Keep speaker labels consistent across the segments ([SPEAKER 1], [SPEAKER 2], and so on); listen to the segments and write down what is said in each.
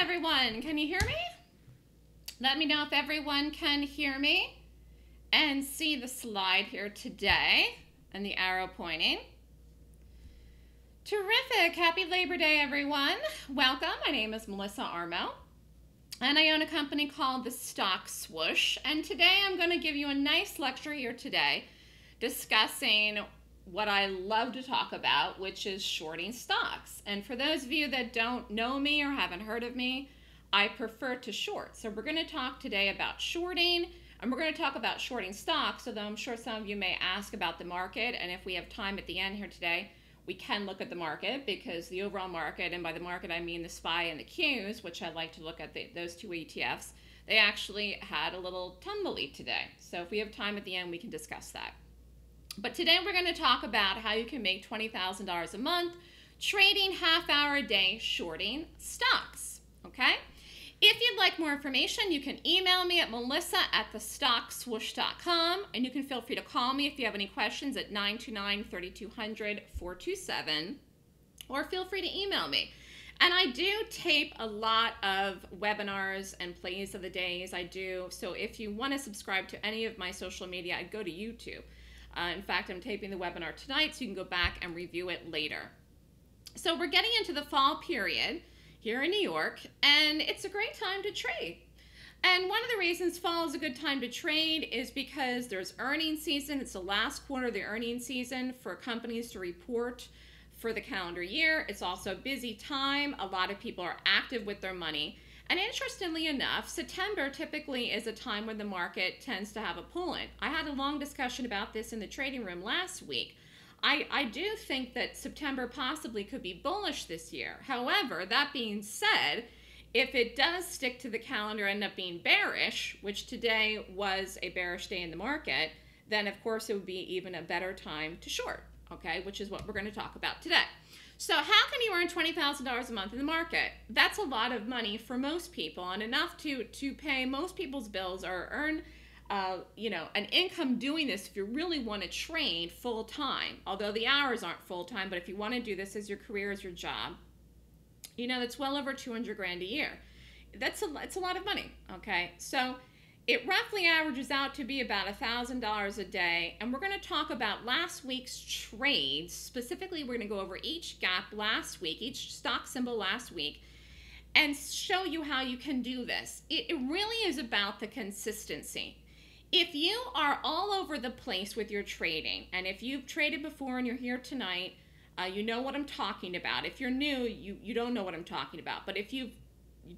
[SPEAKER 1] everyone. Can you hear me? Let me know if everyone can hear me and see the slide here today and the arrow pointing. Terrific. Happy Labor Day, everyone. Welcome. My name is Melissa Armo, and I own a company called The Stock Swoosh. And today I'm going to give you a nice lecture here today discussing what I love to talk about, which is shorting stocks. And for those of you that don't know me or haven't heard of me, I prefer to short. So we're going to talk today about shorting, and we're going to talk about shorting stocks, although I'm sure some of you may ask about the market. And if we have time at the end here today, we can look at the market because the overall market, and by the market I mean the SPY and the Qs, which I like to look at the, those two ETFs, they actually had a little tumbly today. So if we have time at the end, we can discuss that. But today we're going to talk about how you can make $20,000 a month trading half hour a day shorting stocks. Okay? If you'd like more information, you can email me at melissa at thestockswoosh.com and you can feel free to call me if you have any questions at 929 3200 427 or feel free to email me. And I do tape a lot of webinars and plays of the days. I do. So if you want to subscribe to any of my social media, I go to YouTube. Uh, in fact, I'm taping the webinar tonight, so you can go back and review it later. So we're getting into the fall period here in New York, and it's a great time to trade. And one of the reasons fall is a good time to trade is because there's earnings season. It's the last quarter of the earnings season for companies to report for the calendar year. It's also a busy time. A lot of people are active with their money. And interestingly enough, September typically is a time when the market tends to have a pull in. I had a long discussion about this in the trading room last week. I, I do think that September possibly could be bullish this year. However, that being said, if it does stick to the calendar and end up being bearish, which today was a bearish day in the market, then of course it would be even a better time to short, okay, which is what we're going to talk about today. So how can you earn $20,000 a month in the market? That's a lot of money for most people and enough to, to pay most people's bills or earn uh, you know, an income doing this if you really want to train full time, although the hours aren't full time, but if you want to do this as your career, as your job, you know, that's well over 200 grand a year. That's a, it's a lot of money, okay? So it roughly averages out to be about $1,000 a day. And we're going to talk about last week's trades. Specifically, we're going to go over each gap last week, each stock symbol last week, and show you how you can do this. It, it really is about the consistency. If you are all over the place with your trading, and if you've traded before and you're here tonight, uh, you know what I'm talking about. If you're new, you, you don't know what I'm talking about. But if you've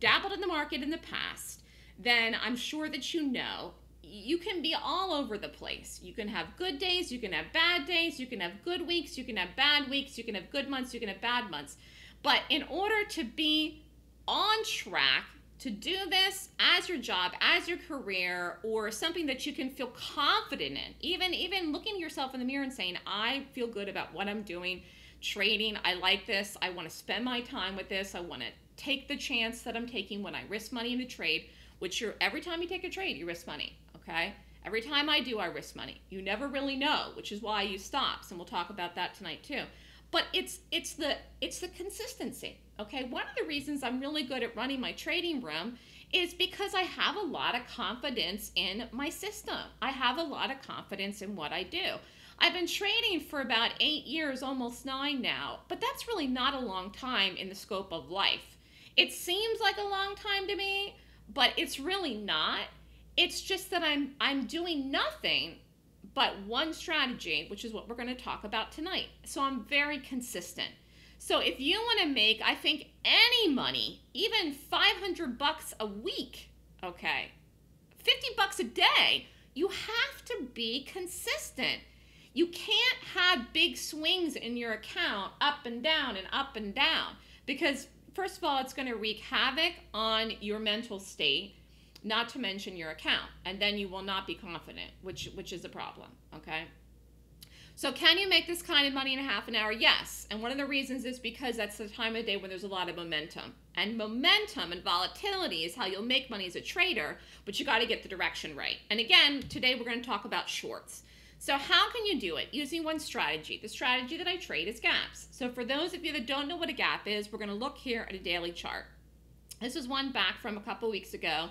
[SPEAKER 1] dabbled in the market in the past, then I'm sure that you know you can be all over the place. You can have good days, you can have bad days, you can have good weeks, you can have bad weeks, you can have good months, you can have bad months. But in order to be on track to do this as your job, as your career, or something that you can feel confident in, even even looking at yourself in the mirror and saying, "I feel good about what I'm doing, trading. I like this. I want to spend my time with this. I want to take the chance that I'm taking when I risk money in a trade." Which you're every time you take a trade, you risk money. Okay. Every time I do, I risk money. You never really know, which is why I use stops, and we'll talk about that tonight too. But it's it's the it's the consistency. Okay. One of the reasons I'm really good at running my trading room is because I have a lot of confidence in my system. I have a lot of confidence in what I do. I've been trading for about eight years, almost nine now, but that's really not a long time in the scope of life. It seems like a long time to me, but it's really not. It's just that I'm I'm doing nothing but one strategy, which is what we're going to talk about tonight. So I'm very consistent. So if you want to make, I think any money, even 500 bucks a week, okay, 50 bucks a day, you have to be consistent. You can't have big swings in your account up and down and up and down because first of all, it's going to wreak havoc on your mental state, not to mention your account, and then you will not be confident, which which is a problem. Okay. So can you make this kind of money in a half an hour? Yes. And one of the reasons is because that's the time of day when there's a lot of momentum. And momentum and volatility is how you'll make money as a trader, but you got to get the direction right. And again, today we're going to talk about shorts. So how can you do it? Using one strategy. The strategy that I trade is gaps. So for those of you that don't know what a gap is, we're going to look here at a daily chart. This is one back from a couple weeks ago.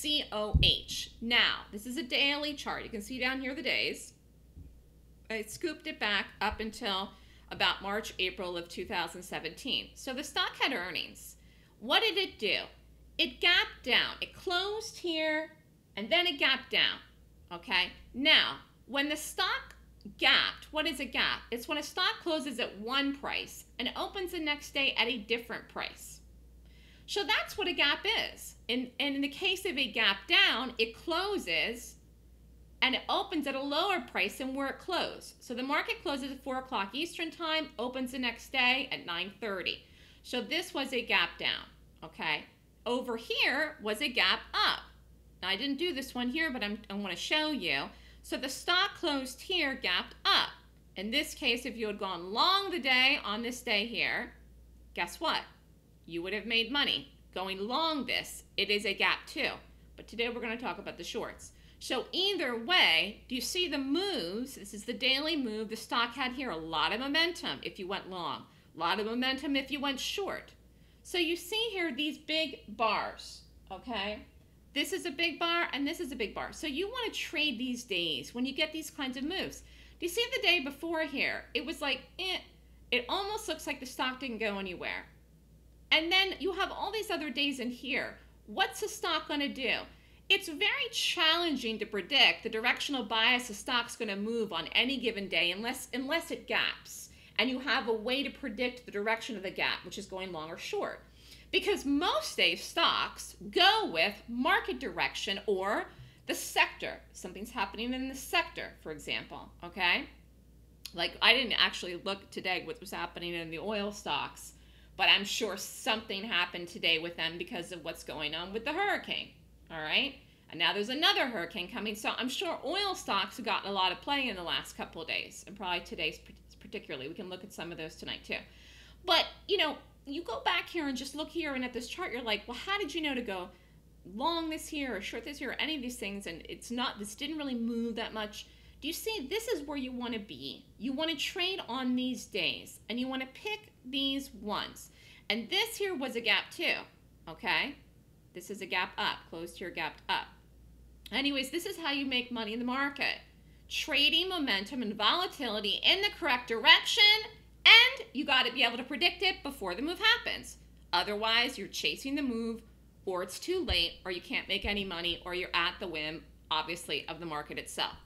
[SPEAKER 1] COH. Now, this is a daily chart. You can see down here the days. I scooped it back up until about March, April of 2017. So the stock had earnings. What did it do? It gapped down. It closed here and then it gapped down. Okay? Now, when the stock gapped, what is a gap? It's when a stock closes at one price and opens the next day at a different price. So that's what a gap is. And, and in the case of a gap down, it closes and it opens at a lower price than where it closed. So the market closes at 4 o'clock Eastern time, opens the next day at 9.30. So this was a gap down, okay? Over here was a gap up. Now I didn't do this one here, but I'm, I want to show you. So the stock closed here, gapped up. In this case, if you had gone long the day on this day here, guess what? You would have made money. Going long this, it is a gap too. But today we're going to talk about the shorts. So either way, do you see the moves? This is the daily move. The stock had here a lot of momentum if you went long, a lot of momentum if you went short. So you see here these big bars, okay? This is a big bar and this is a big bar. So you want to trade these days when you get these kinds of moves. Do you see the day before here? It was like, eh, it almost looks like the stock didn't go anywhere. And then you have all these other days in here. What's the stock going to do? It's very challenging to predict the directional bias a stock's going to move on any given day unless unless it gaps and you have a way to predict the direction of the gap, which is going long or short. Because most days stocks go with market direction or the sector. Something's happening in the sector, for example, okay? Like I didn't actually look today what was happening in the oil stocks, but I'm sure something happened today with them because of what's going on with the hurricane. All right. And now there's another hurricane coming. So I'm sure oil stocks have gotten a lot of play in the last couple of days, and probably today's particularly. We can look at some of those tonight too. But, you know, you go back here and just look here and at this chart, you're like, well, how did you know to go long this here or short this here or any of these things? And it's not, this didn't really move that much. Do you see? This is where you want to be. You want to trade on these days and you want to pick these ones. And this here was a gap too, okay? This is a gap up, closed here, gapped up. Anyways, this is how you make money in the market. Trading momentum and volatility in the correct direction, you got to be able to predict it before the move happens. Otherwise, you're chasing the move, or it's too late, or you can't make any money, or you're at the whim, obviously, of the market itself.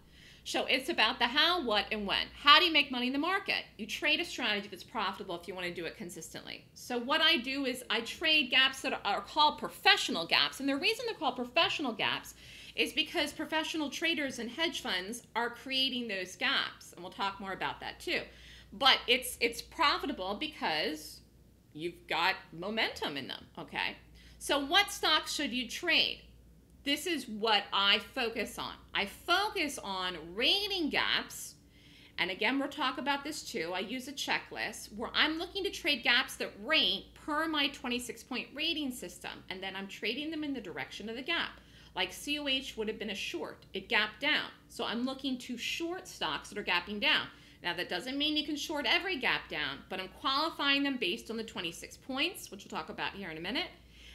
[SPEAKER 1] So it's about the how, what, and when. How do you make money in the market? You trade a strategy that's profitable if you want to do it consistently. So what I do is I trade gaps that are called professional gaps. And the reason they're called professional gaps is because professional traders and hedge funds are creating those gaps. And we'll talk more about that too. But it's it's profitable because you've got momentum in them, okay? So what stocks should you trade? this is what I focus on. I focus on rating gaps. And again, we'll talk about this too. I use a checklist where I'm looking to trade gaps that rate per my 26 point rating system. And then I'm trading them in the direction of the gap. Like COH would have been a short, it gapped down. So I'm looking to short stocks that are gapping down. Now, that doesn't mean you can short every gap down, but I'm qualifying them based on the 26 points, which we'll talk about here in a minute.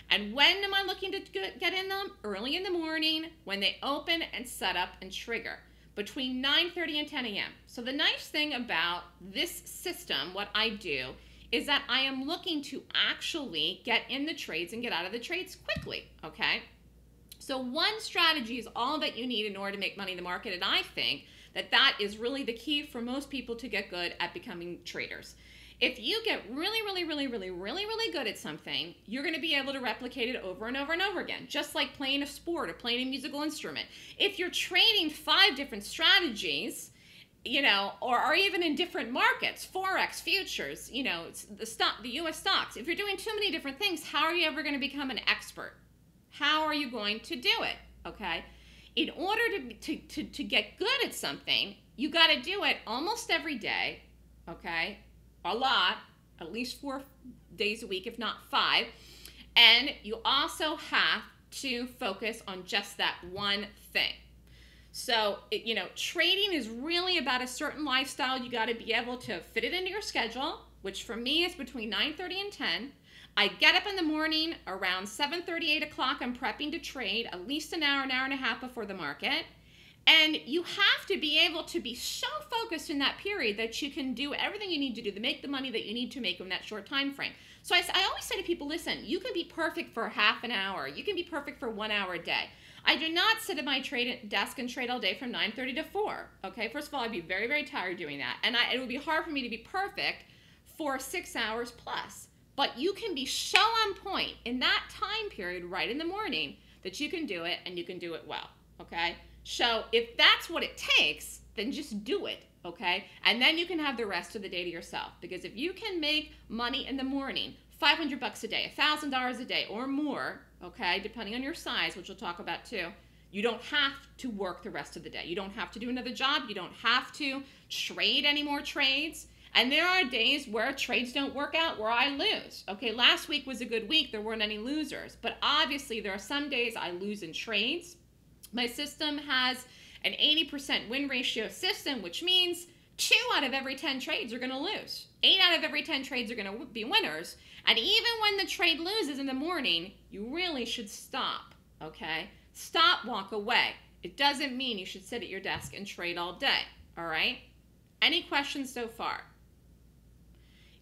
[SPEAKER 1] And when am I looking to get in them? Early in the morning when they open and set up and trigger between 9:30 and 10 a.m. So the nice thing about this system, what I do, is that I am looking to actually get in the trades and get out of the trades quickly, okay? So one strategy is all that you need in order to make money in the market and I think that that is really the key for most people to get good at becoming traders if you get really, really, really, really, really, really good at something, you're going to be able to replicate it over and over and over again, just like playing a sport or playing a musical instrument. If you're trading five different strategies, you know, or, or even in different markets, forex, futures, you know, the stock, the U.S. stocks. If you're doing too many different things, how are you ever going to become an expert? How are you going to do it? Okay. In order to, to, to, to get good at something, you got to do it almost every day. Okay a lot, at least four days a week, if not five. And you also have to focus on just that one thing. So, it, you know, trading is really about a certain lifestyle. You got to be able to fit it into your schedule. which for me is between 9:30 and 10. I get up in the morning around 7:30, 8 o'clock. I'm prepping to trade at least an hour, an hour and a half before the market. And you have to be able to be so focused in that period that you can do everything you need to do to make the money that you need to make in that short time frame. So I, I always say to people, listen, you can be perfect for half an hour. You can be perfect for one hour a day. I do not sit at my trade desk and trade all day from 9:30 to 4. Okay, first of all, I'd be very, very tired doing that, and I, it would be hard for me to be perfect for six hours plus. But you can be so on point in that time period, right in the morning, that you can do it and you can do it well. Okay. So if that's what it takes, then just do it, okay? And then you can have the rest of the day to yourself. Because if you can make money in the morning, 500 bucks a day, $1,000 a day or more, okay, depending on your size, which we'll talk about too, you don't have to work the rest of the day. You don't have to do another job. You don't have to trade any more trades. And there are days where trades don't work out where I lose. Okay, last week was a good week. There weren't any losers. But obviously, there are some days I lose in trades my system has an 80% win ratio system, which means two out of every 10 trades are going to lose. Eight out of every 10 trades are going to be winners. And even when the trade loses in the morning, you really should stop, okay? Stop, walk away. It doesn't mean you should sit at your desk and trade all day, all right? Any questions so far?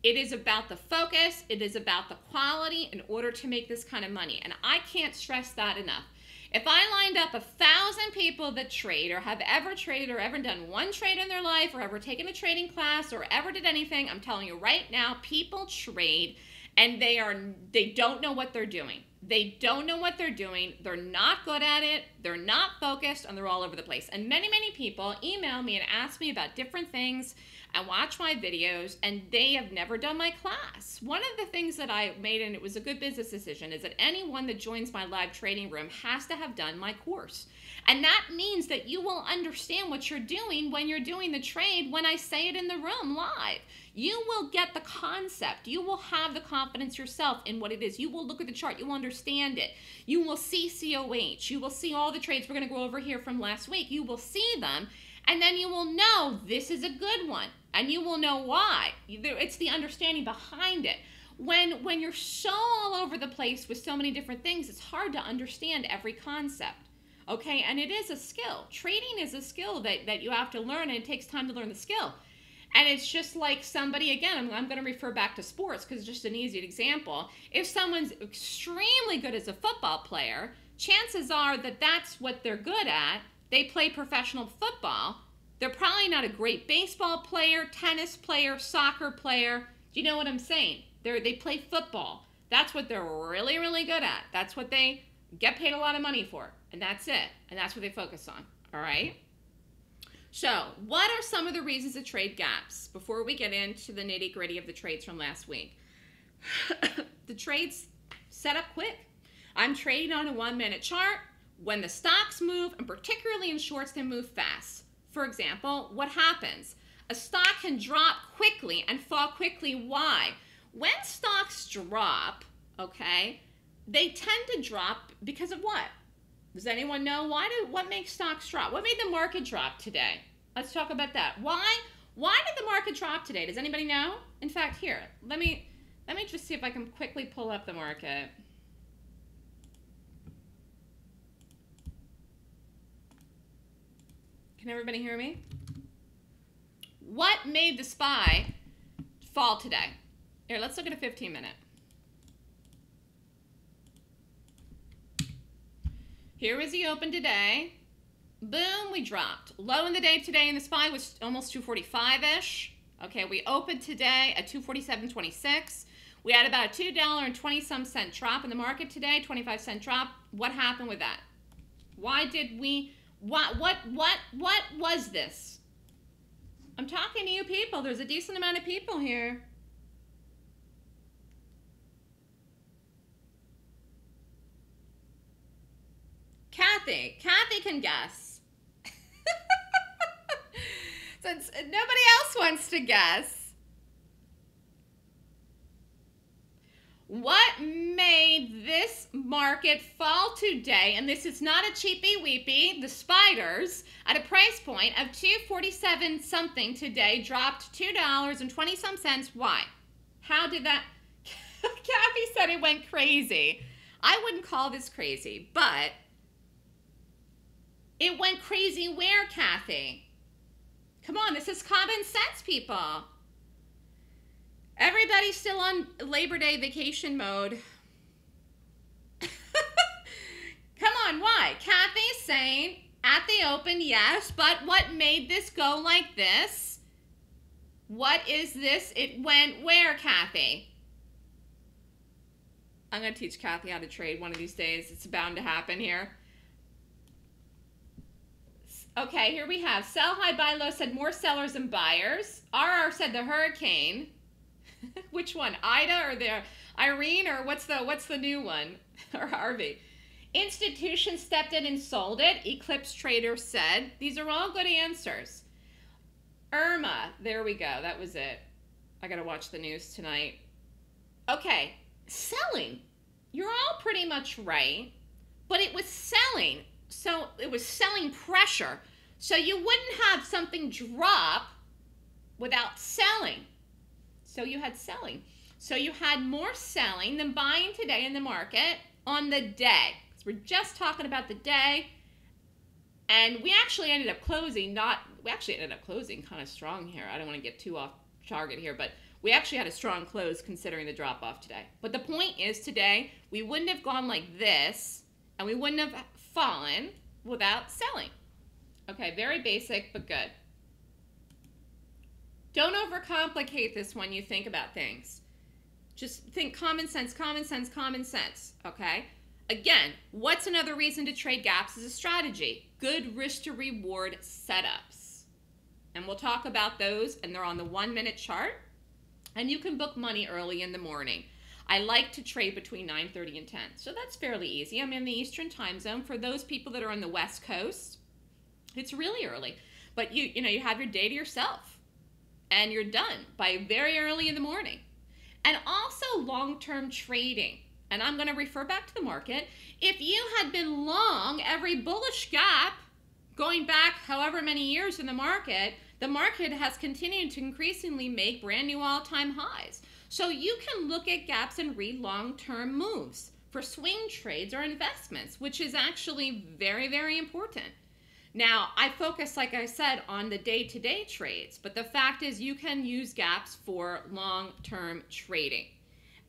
[SPEAKER 1] It is about the focus, it is about the quality in order to make this kind of money. And I can't stress that enough. If I lined up a thousand people that trade or have ever traded or ever done one trade in their life or ever taken a trading class or ever did anything, I'm telling you right now, people trade and they are they don't know what they're doing. They don't know what they're doing. They're not good at it. They're not focused and they're all over the place. And many, many people email me and ask me about different things and watch my videos and they have never done my class. One of the things that I made and it was a good business decision is that anyone that joins my live trading room has to have done my course. And that means that you will understand what you're doing when you're doing the trade when I say it in the room live. You will get the concept. You will have the confidence yourself in what it is. You will look at the chart. You will understand it. You will see COH. You will see all the trades we're going to go over here from last week. You will see them and then you will know this is a good one and you will know why it's the understanding behind it when when you're so all over the place with so many different things it's hard to understand every concept okay and it is a skill trading is a skill that that you have to learn and it takes time to learn the skill and it's just like somebody again i'm, I'm going to refer back to sports because it's just an easy example if someone's extremely good as a football player chances are that that's what they're good at they play professional football. They're probably not a great baseball player, tennis player, soccer player. Do you know what I'm saying? They they play football. That's what they're really really good at. That's what they get paid a lot of money for. And that's it. And that's what they focus on. All right? So, what are some of the reasons to trade gaps before we get into the nitty gritty of the trades from last week? the trades set up quick. I'm trading on a one minute chart when the stocks move, and particularly in shorts, they move fast. For example, what happens? A stock can drop quickly and fall quickly. Why? When stocks drop, okay, they tend to drop because of what? Does anyone know why did what makes stocks drop? What made the market drop today? Let's talk about that. Why why did the market drop today? Does anybody know? In fact, here, let me let me just see if I can quickly pull up the market. Can everybody hear me? What made the SPY fall today? Here, let's look at a 15 minute. Here was the open today. Boom, we dropped. Low in the day today in the SPY was almost 245-ish. Okay, we opened today at 247.26. We had about a $2.20 some cent drop in the market today, 25 cent drop. What happened with that? Why did we what what what what was this? I'm talking to you people. There's a decent amount of people here. Kathy, Kathy can guess. Since nobody else wants to guess. What made this market fall today? And this is not a cheapy weepy. The spiders at a price point of 247 something today dropped $2 and 20 some cents. Why? How did that? Kathy said it went crazy. I wouldn't call this crazy, but it went crazy where, Kathy? Come on, this is common sense, people. Everybody's still on Labor Day vacation mode. Come on, why? Kathy's saying at the open, yes, but what made this go like this? What is this? It went where, Kathy? I'm going to teach Kathy how to trade one of these days. It's bound to happen here. Okay, here we have sell high, buy low said more sellers than buyers. RR said the hurricane. Which one? Ida or the Irene or what's the what's the new one? or Harvey. Institution stepped in and sold it. Eclipse Trader said. These are all good answers. Irma, there we go. That was it. I got to watch the news tonight. Okay, selling. You're all pretty much right, but it was selling. So it was selling pressure. So you wouldn't have something drop without selling. So you had selling. So you had more selling than buying today in the market on the day. So we're just talking about the day. And we actually ended up closing, not, we actually ended up closing kind of strong here. I don't want to get too off target here, but we actually had a strong close considering the drop off today. But the point is today, we wouldn't have gone like this and we wouldn't have fallen without selling. Okay, very basic, but good. Don't overcomplicate this when you think about things. Just think common sense, common sense, common sense, okay? Again, what's another reason to trade gaps as a strategy? Good risk to reward setups. And we'll talk about those, and they're on the one minute chart. And you can book money early in the morning. I like to trade between 9:30 and 10. So that's fairly easy. I'm in the Eastern time zone. For those people that are on the West Coast, it's really early. But you you know, you have your day to yourself and you're done by very early in the morning. And also long-term trading. And I'm going to refer back to the market. If you had been long every bullish gap going back however many years in the market, the market has continued to increasingly make brand new all-time highs. So you can look at gaps and read long-term moves for swing trades or investments, which is actually very, very important. Now, I focus, like I said, on the day to day trades, but the fact is you can use gaps for long term trading.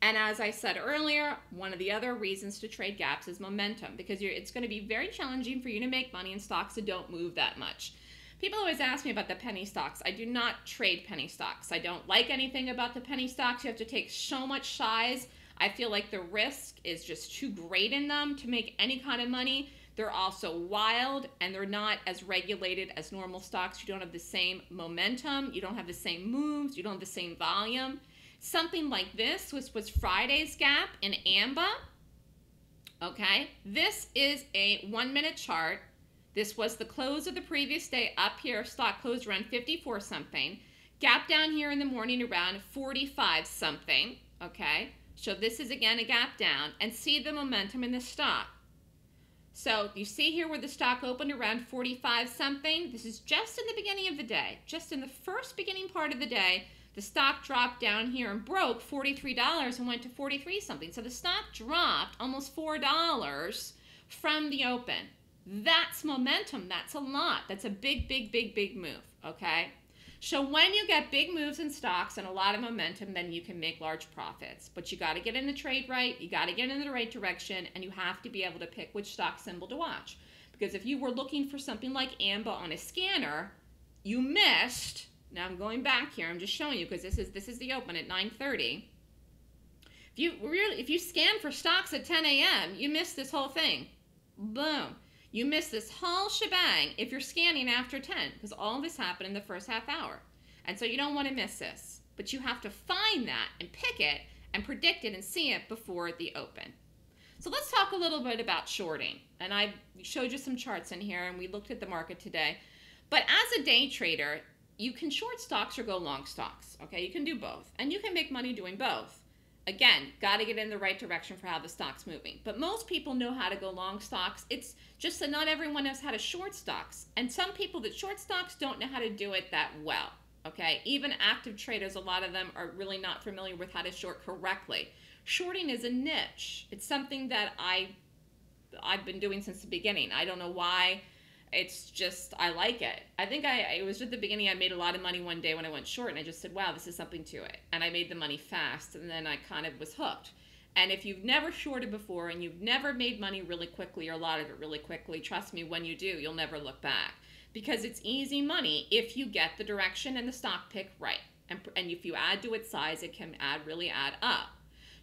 [SPEAKER 1] And as I said earlier, one of the other reasons to trade gaps is momentum because it's going to be very challenging for you to make money in stocks that don't move that much. People always ask me about the penny stocks. I do not trade penny stocks. I don't like anything about the penny stocks. You have to take so much size. I feel like the risk is just too great in them to make any kind of money. They're also wild and they're not as regulated as normal stocks. You don't have the same momentum, you don't have the same moves, you don't have the same volume. Something like this was, was Friday's gap in AMBA. Okay, this is a one minute chart. This was the close of the previous day up here. Stock closed around 54 something. Gap down here in the morning around 45 something. Okay, so this is again a gap down and see the momentum in the stock. So you see here where the stock opened around 45 something. This is just in the beginning of the day. Just in the first beginning part of the day, the stock dropped down here and broke $43 and went to 43 something. So the stock dropped almost $4 from the open. That's momentum. That's a lot. That's a big, big, big, big move. Okay. So when you get big moves in stocks and a lot of momentum, then you can make large profits. But you got to get in the trade right, you got to get in the right direction, and you have to be able to pick which stock symbol to watch. Because if you were looking for something like AMBA on a scanner, you missed. Now I'm going back here. I'm just showing you because this is this is the open at 9:30. If you really if you scan for stocks at 10 a.m., you missed this whole thing. Boom. You miss this whole shebang if you're scanning after 10 because all this happened in the first half hour. And so you don't want to miss this. But you have to find that and pick it and predict it and see it before the open. So let's talk a little bit about shorting. And I showed you some charts in here and we looked at the market today. But as a day trader, you can short stocks or go long stocks. Okay, you can do both. And you can make money doing both. Again, got to get in the right direction for how the stock's moving. But most people know how to go long stocks. It's just that not everyone knows how to short stocks. And some people that short stocks don't know how to do it that well. Okay, even active traders, a lot of them are really not familiar with how to short correctly. Shorting is a niche. It's something that I I've been doing since the beginning. I don't know why. It's just I like it. I think I it was at the beginning I made a lot of money one day when I went short and I just said, "Wow, this is something to it." And I made the money fast and then I kind of was hooked. And if you've never shorted before and you've never made money really quickly or a lot of it really quickly, trust me, when you do, you'll never look back because it's easy money if you get the direction and the stock pick right. And, and if you add to its size, it can add really add up.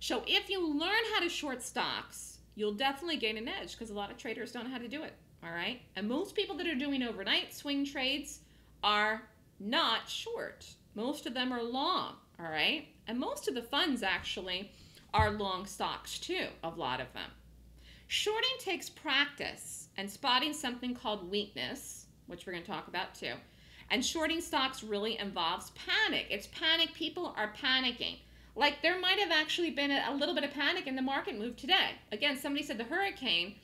[SPEAKER 1] So if you learn how to short stocks, you'll definitely gain an edge because a lot of traders don't know how to do it. All right. And most people that are doing overnight swing trades are not short. Most of them are long. All right. And most of the funds actually are long stocks too, a lot of them. Shorting takes practice and spotting something called weakness which we're going to talk about too. And shorting stocks really involves panic. It's panic. People are panicking. Like there might have actually been a, little bit of panic in the market move today. Again, somebody said the hurricane.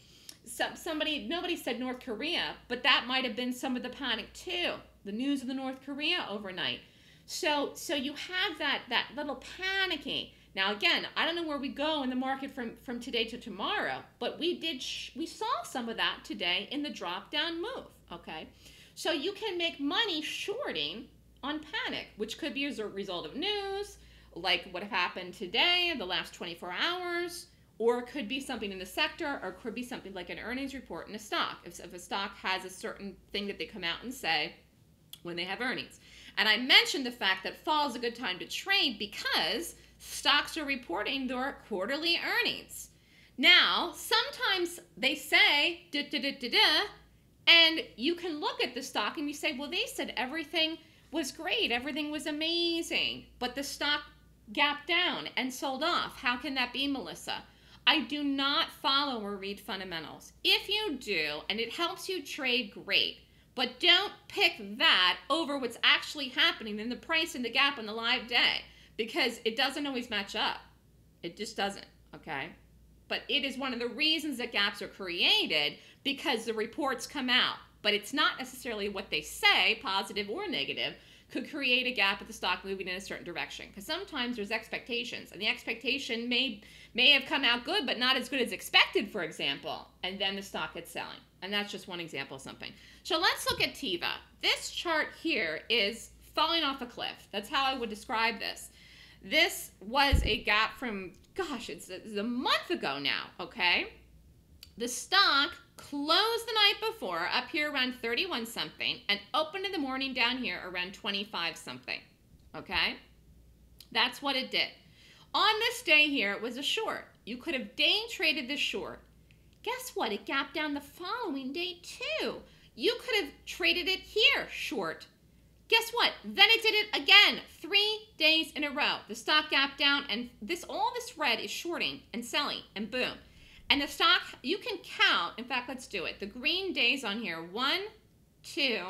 [SPEAKER 1] Some, somebody, nobody said North Korea, but that might have been some of the panic too. The news of the North Korea overnight. So, so you have that that little panicking. Now, again, I don't know where we go in the market from from today to tomorrow, but we did we saw some of that today in the drop down move. Okay, so you can make money shorting on panic, which could be as a result of news, like what happened today in the last 24 hours, or it could be something in the sector, or it could be something like an earnings report in a stock. If, if a stock has a certain thing that they come out and say when they have earnings. And I mentioned the fact that fall is a good time to trade because stocks are reporting their quarterly earnings. Now, sometimes they say, da da da da da, and you can look at the stock and you say, well, they said everything was great, everything was amazing, but the stock gapped down and sold off. How can that be, Melissa? I do not follow or read fundamentals. If you do, and it helps you trade, great. But don't pick that over what's actually happening in the price and the gap on the live day because it doesn't always match up. It just doesn't, okay? But it is one of the reasons that gaps are created because the reports come out. But it's not necessarily what they say, positive or negative, could create a gap at the stock moving in a certain direction. Because sometimes there's expectations, and the expectation may may have come out good, but not as good as expected, for example, and then the stock gets selling. And that's just one example of something. So let's look at Teva. This chart here is falling off a cliff. That's how I would describe this. This was a gap from, gosh, it's, it's a month ago now, okay? The stock closed the night before up here around 31 something and opened in the morning down here around 25 something, okay? That's what it did. On this day here, it was a short. You could have day traded this short. Guess what? It gapped down the following day too. You could have traded it here short Guess what? Then it did it again, three days in a row. The stock gap down, and this all this red is shorting and selling, and boom. And the stock, you can count. In fact, let's do it. The green days on here: one, two,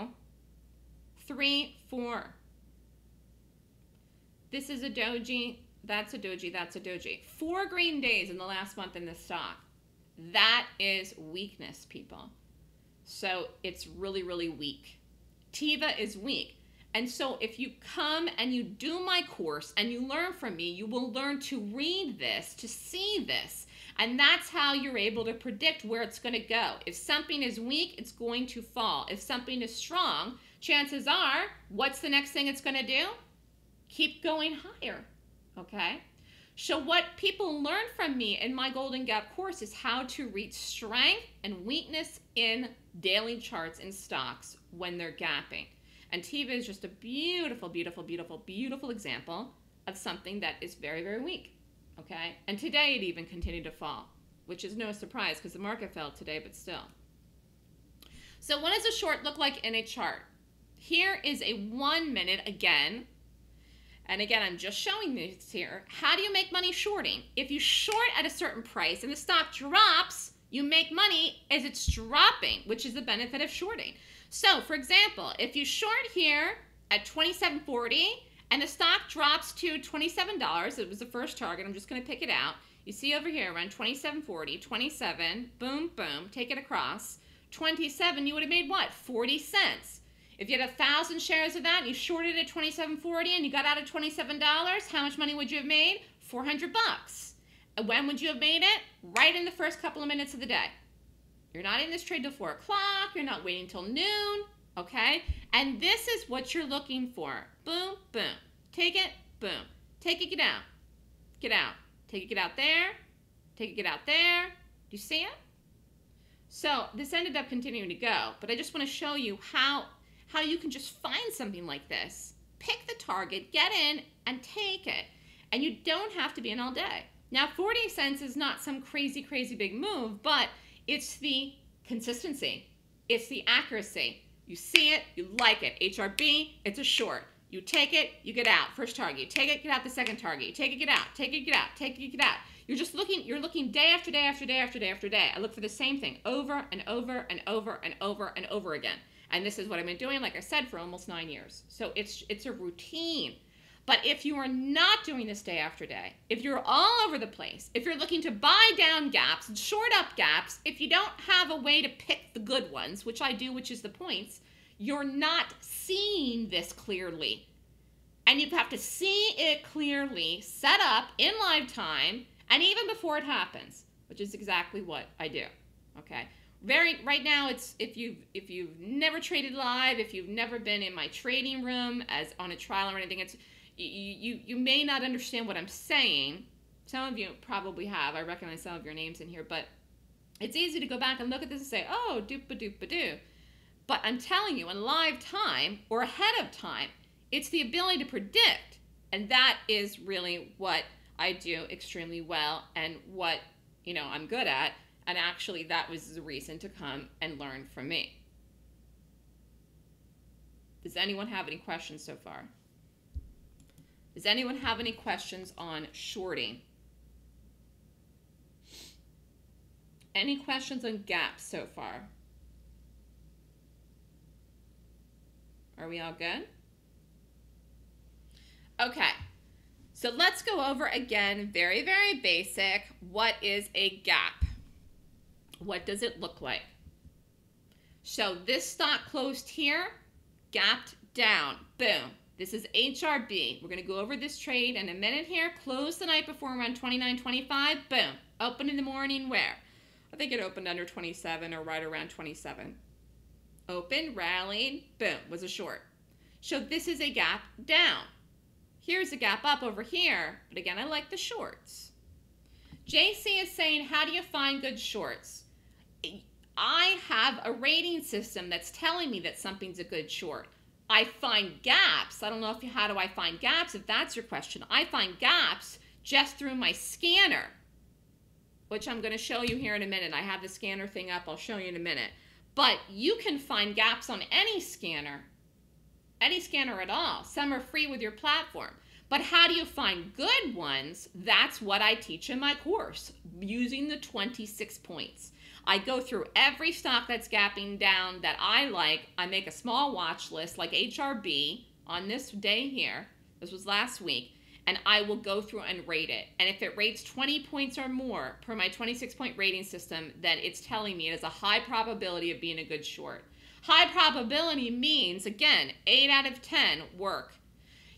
[SPEAKER 1] three, four. This is a doji. That's a doji. That's a doji. Four green days in the last month in the stock. That is weakness, people. So it's really, really weak. Teva is weak. And so if you come and you do my course and you learn from me, you will learn to read this, to see this. And that's how you're able to predict where it's going to go. If something is weak, it's going to fall. If something is strong, chances are, what's the next thing it's going to do? Keep going higher. Okay? So, what people learn from me in my Golden Gap course is how to read strength and weakness in daily charts in stocks when they're gapping. And Teva is just a beautiful, beautiful, beautiful, beautiful example of something that is very, very weak. Okay? And today it even continued to fall, which is no surprise because the market fell today, but still. So, what does a short look like in a chart? Here is a one minute again. And again, I'm just showing this here. How do you make money shorting? If you short at a certain price and the stock drops, you make money as it's dropping, which is the benefit of shorting. So, for example, if you short here at 27.40 and the stock drops to $27, it was the first target, I'm just going to pick it out. You see over here around 27.40, 27, boom, boom, take it across. 27, you would have made what? 40 cents. If you had a thousand shares of that and you shorted at 27.40 and you got out at $27, how much money would you have made? 400 bucks. And when would you have made it? Right in the first couple of minutes of the day. You're not in this trade till 4 o'clock. You're not waiting till noon. Okay? And this is what you're looking for. Boom, boom. Take it, boom. Take it, get out. Get out. Take it, get out there. Take it, get out there. Do you see it? So this ended up continuing to go, but I just want to show you how how you can just find something like this. Pick the target, get in, and take it. And you don't have to be in all day. Now, 40 cents is not some crazy, crazy big move, but it's the consistency. It's the accuracy. You see it, you like it. HRB, it's a short. You take it, you get out. First target. You take it, get out the second target. You take it, get out. Take it, get out. Take it, get out. You're just looking, you're looking day after day after day after day after day. I look for the same thing over and over and over and over and over again. And this is what I've been doing, like I said, for almost nine years. So it's it's a routine. But if you are not doing this day after day, if you're all over the place, if you're looking to buy down gaps and short up gaps, if you don't have a way to pick the good ones, which I do, which is the points, you're not seeing this clearly. And you have to see it clearly, set up in live time, and even before it happens, which is exactly what I do. Okay very right now it's if you've if you've never traded live if you've never been in my trading room as on a trial or anything it's you you, you may not understand what i'm saying. Some of you probably have. I recognize some of your names in here but it's easy to go back and look at this and say oh doop a doop a doo but i'm telling you in live time or ahead of time it's the ability to predict. And that is really what i do extremely well and what you know i'm good at and actually, that was the reason to come and learn from me. Does anyone have any questions so far? Does anyone have any questions on shorting? Any questions on gaps so far? Are we all good? Okay, so let's go over again, very, very basic. What is a gap? What does it look like? So this stock closed here, gapped down, boom. This is HRB. We're going to go over this trade in a minute here. Close the night before around 29.25, boom. Open in the morning where? I think it opened under 27 or right around 27. Open, rallied, boom, was a short. So this is a gap down. Here's a gap up over here, but again, I like the shorts. JC is saying, how do you find good shorts? I have a rating system that's telling me that something's a good short. I find gaps. I don't know if you, how do I find gaps, if that's your question. I find gaps just through my scanner, which I'm going to show you here in a minute. I have the scanner thing up. I'll show you in a minute. But you can find gaps on any scanner, any scanner at all. Some are free with your platform. But how do you find good ones? That's what I teach in my course using the 26 points. I go through every stock that's gapping down that I like. I make a small watch list like HRB on this day here. This was last week. And I will go through and rate it. And if it rates 20 points or more per my 26 point rating system, then it's telling me it has a high probability of being a good short. High probability means, again, 8 out of 10 work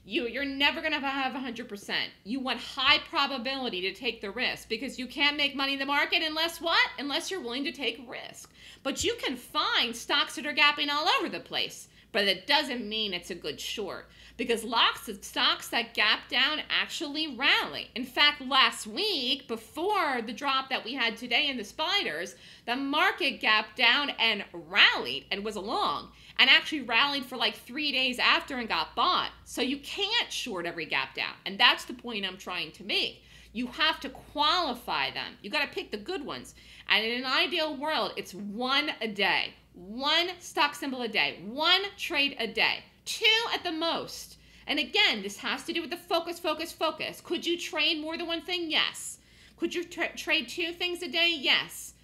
[SPEAKER 1] you you're never going to have 100%. You want high probability to take the risk because you can't make money in the market unless what? Unless you're willing to take risk. But you can find stocks that are gapping all over the place, but it doesn't mean it's a good short because lots of stocks that gap down actually rally. In fact, last week, before the drop that we had today in the spiders, the market gapped down and rallied and was along and actually rallied for like three days after and got bought. So you can't short every gap down. And that's the point I'm trying to make. You have to qualify them. You got to pick the good ones. And in an ideal world, it's one a day, one stock symbol a day, one trade a day, two at the most. And again, this has to do with the focus, focus, focus. Could you trade more than one thing? Yes. Could you tra trade two things a day? Yes.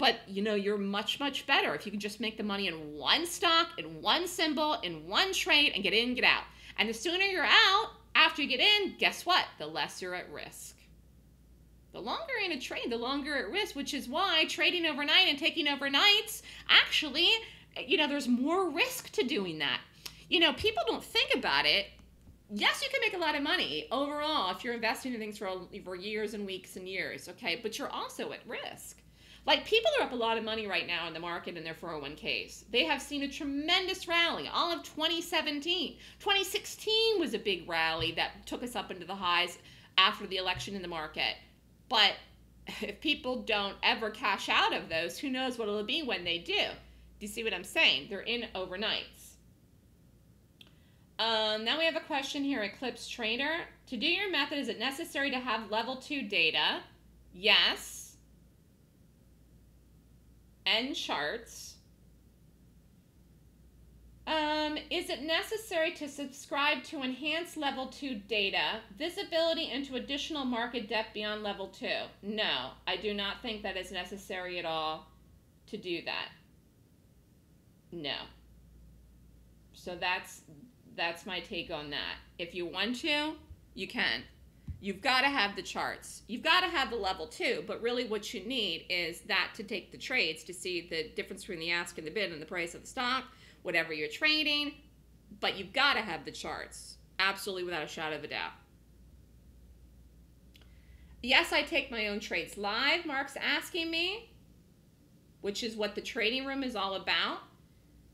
[SPEAKER 1] But you know, you're much, much better if you can just make the money in one stock, in one symbol, in one trade, and get in, get out. And the sooner you're out, after you get in, guess what? The less you're at risk. The longer in a trade, the longer at risk, which is why trading overnight and taking overnights actually you know, there's more risk to doing that. You know, people don't think about it. Yes, you can make a lot of money overall if you're investing in things for, for years and weeks and years, okay? But you're also at risk. Like people are up a lot of money right now in the market in their 401ks. They have seen a tremendous rally all of 2017. 2016 was a big rally that took us up into the highs after the election in the market. But if people don't ever cash out of those, who knows what it'll be when they do. Do you see what I'm saying? They're in overnights. Um, now we have a question here, Eclipse Trader. To do your method, is it necessary to have level 2 data? Yes. And charts. Um, is it necessary to subscribe to enhanced level 2 data, visibility into additional market depth beyond level 2? No, I do not think that is necessary at all to do that. No. So that's that's my take on that. If you want to, you can. You've got to have the charts. You've got to have the level two, but really what you need is that to take the trades to see the difference between the ask and the bid and the price of the stock, whatever you're trading. But you've got to have the charts. Absolutely without a shadow of a doubt. Yes, I take my own trades live, Mark's asking me, which is what the trading room is all about.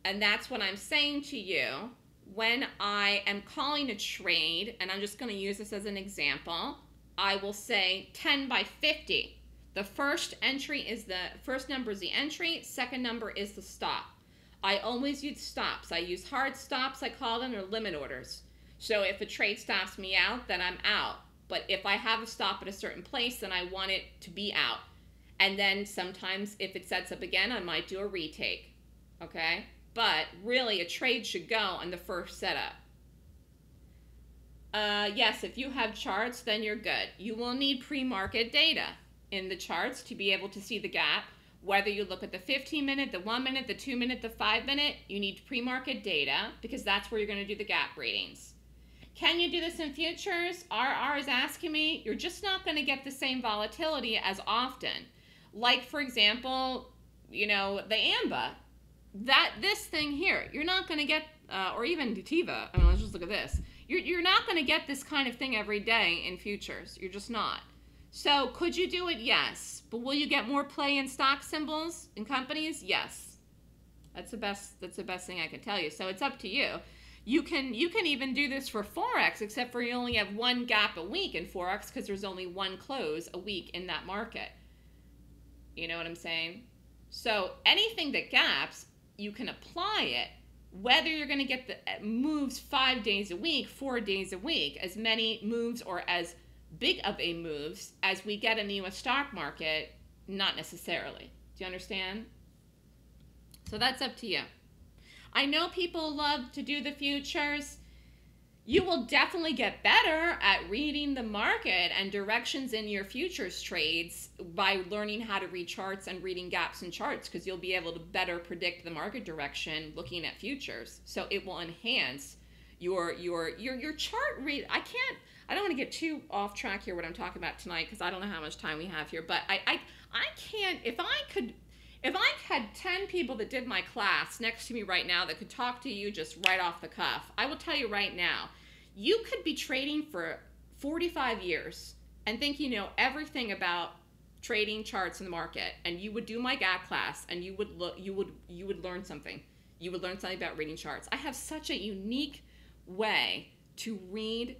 [SPEAKER 1] And that's what I'm saying to you when I am calling a trade, and I'm just going to use this as an example, I will say 10 by 50. The first entry is the first number is the entry, second number is the stop. I always use stops. I use hard stops, I call them, or limit orders. So if a trade stops me out, then I'm out. But if I have a stop at a certain place, then I want it to be out. And then sometimes if it sets up again, I might do a retake. Okay? But really a trade should go on the first setup. Uh, yes, if you have charts, then you're good. You will need pre-market data in the charts to be able to see the gap. Whether you look at the 15 minute, the 1 minute, the 2 minute, the 5 minute, you need pre-market data because that's where you're going to do the gap readings. Can you do this in futures? RR is asking me. You're just not going to get the same volatility as often. Like, for example, you know, the AMBA that this thing here, you're not going to get, uh, or even the Teva. I mean, let's just look at this. You're, you're not going to get this kind of thing every day in futures. You're just not. So could you do it? Yes. But will you get more play in stock symbols in companies? Yes. That's the best. That's the best thing I can tell you. So it's up to you. You can you can even do this for forex, except for you only have one gap a week in forex because there's only one close a week in that market. You know what I'm saying? So anything that gaps, you can apply it whether you're going to get the uh, moves five days a week, four days a week, as many moves or as big of a moves as we get in the US stock market, not necessarily. Do you understand? So that's up to you. I know people love to do the futures you will definitely get better at reading the market and directions in your futures trades by learning how to read charts and reading gaps in charts because you'll be able to better predict the market direction looking at futures. So it will enhance your your your your chart read. I can't I don't want to get too off track here what I'm talking about tonight because I don't know how much time we have here, but I I I can't if I could if I had 10 people that did my class next to me right now that could talk to you just right off the cuff, I will tell you right now, you could be trading for 45 years and think you know everything about trading charts in the market and you would do my gap class and you would look you would you would learn something. You would learn something about reading charts. I have such a unique way to read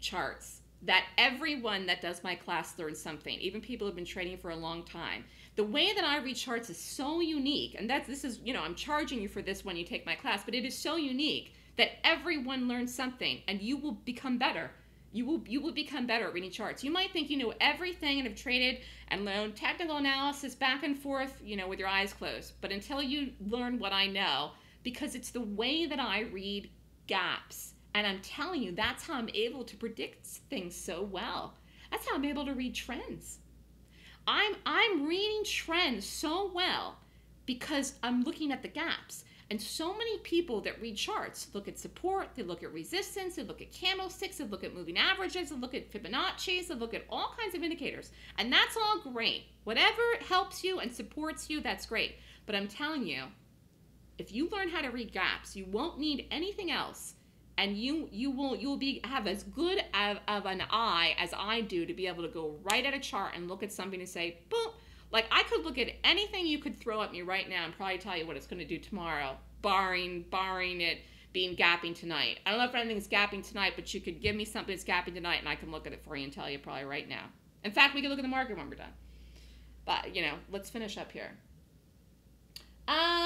[SPEAKER 1] charts that everyone that does my class learns something. Even people who have been trading for a long time the way that i read charts is so unique and that's this is you know i'm charging you for this when you take my class but it is so unique that everyone learns something and you will become better. You will you will become better at reading charts. You might think you know everything and have traded and learned technical analysis back and forth, you know, with your eyes closed. But until you learn what I know, because it's the way that I read gaps. And I'm telling you, that's how I'm able to predict things so well. That's how I'm able to read trends. I'm I'm reading trends so well because I'm looking at the gaps. And so many people that read charts look at support, they look at resistance, they look at candlesticks, they look at moving averages, they look at Fibonacci's, they look at all kinds of indicators. And that's all great. Whatever helps you and supports you, that's great. But I'm telling you, If you learn how to read gaps, you won't need anything else. And you you will you will be have as good of, of an eye as I do to be able to go right at a chart and look at something and say, boom. Like I could look at anything you could throw at me right now and probably tell you what it's going to do tomorrow, barring barring it being gapping tonight. I don't know if anything's gapping tonight, but you could give me something that's gapping tonight and I can look at it for you and tell you probably right now. In fact, we can look at the market when we're done. But, you know, let's finish up here. Uh.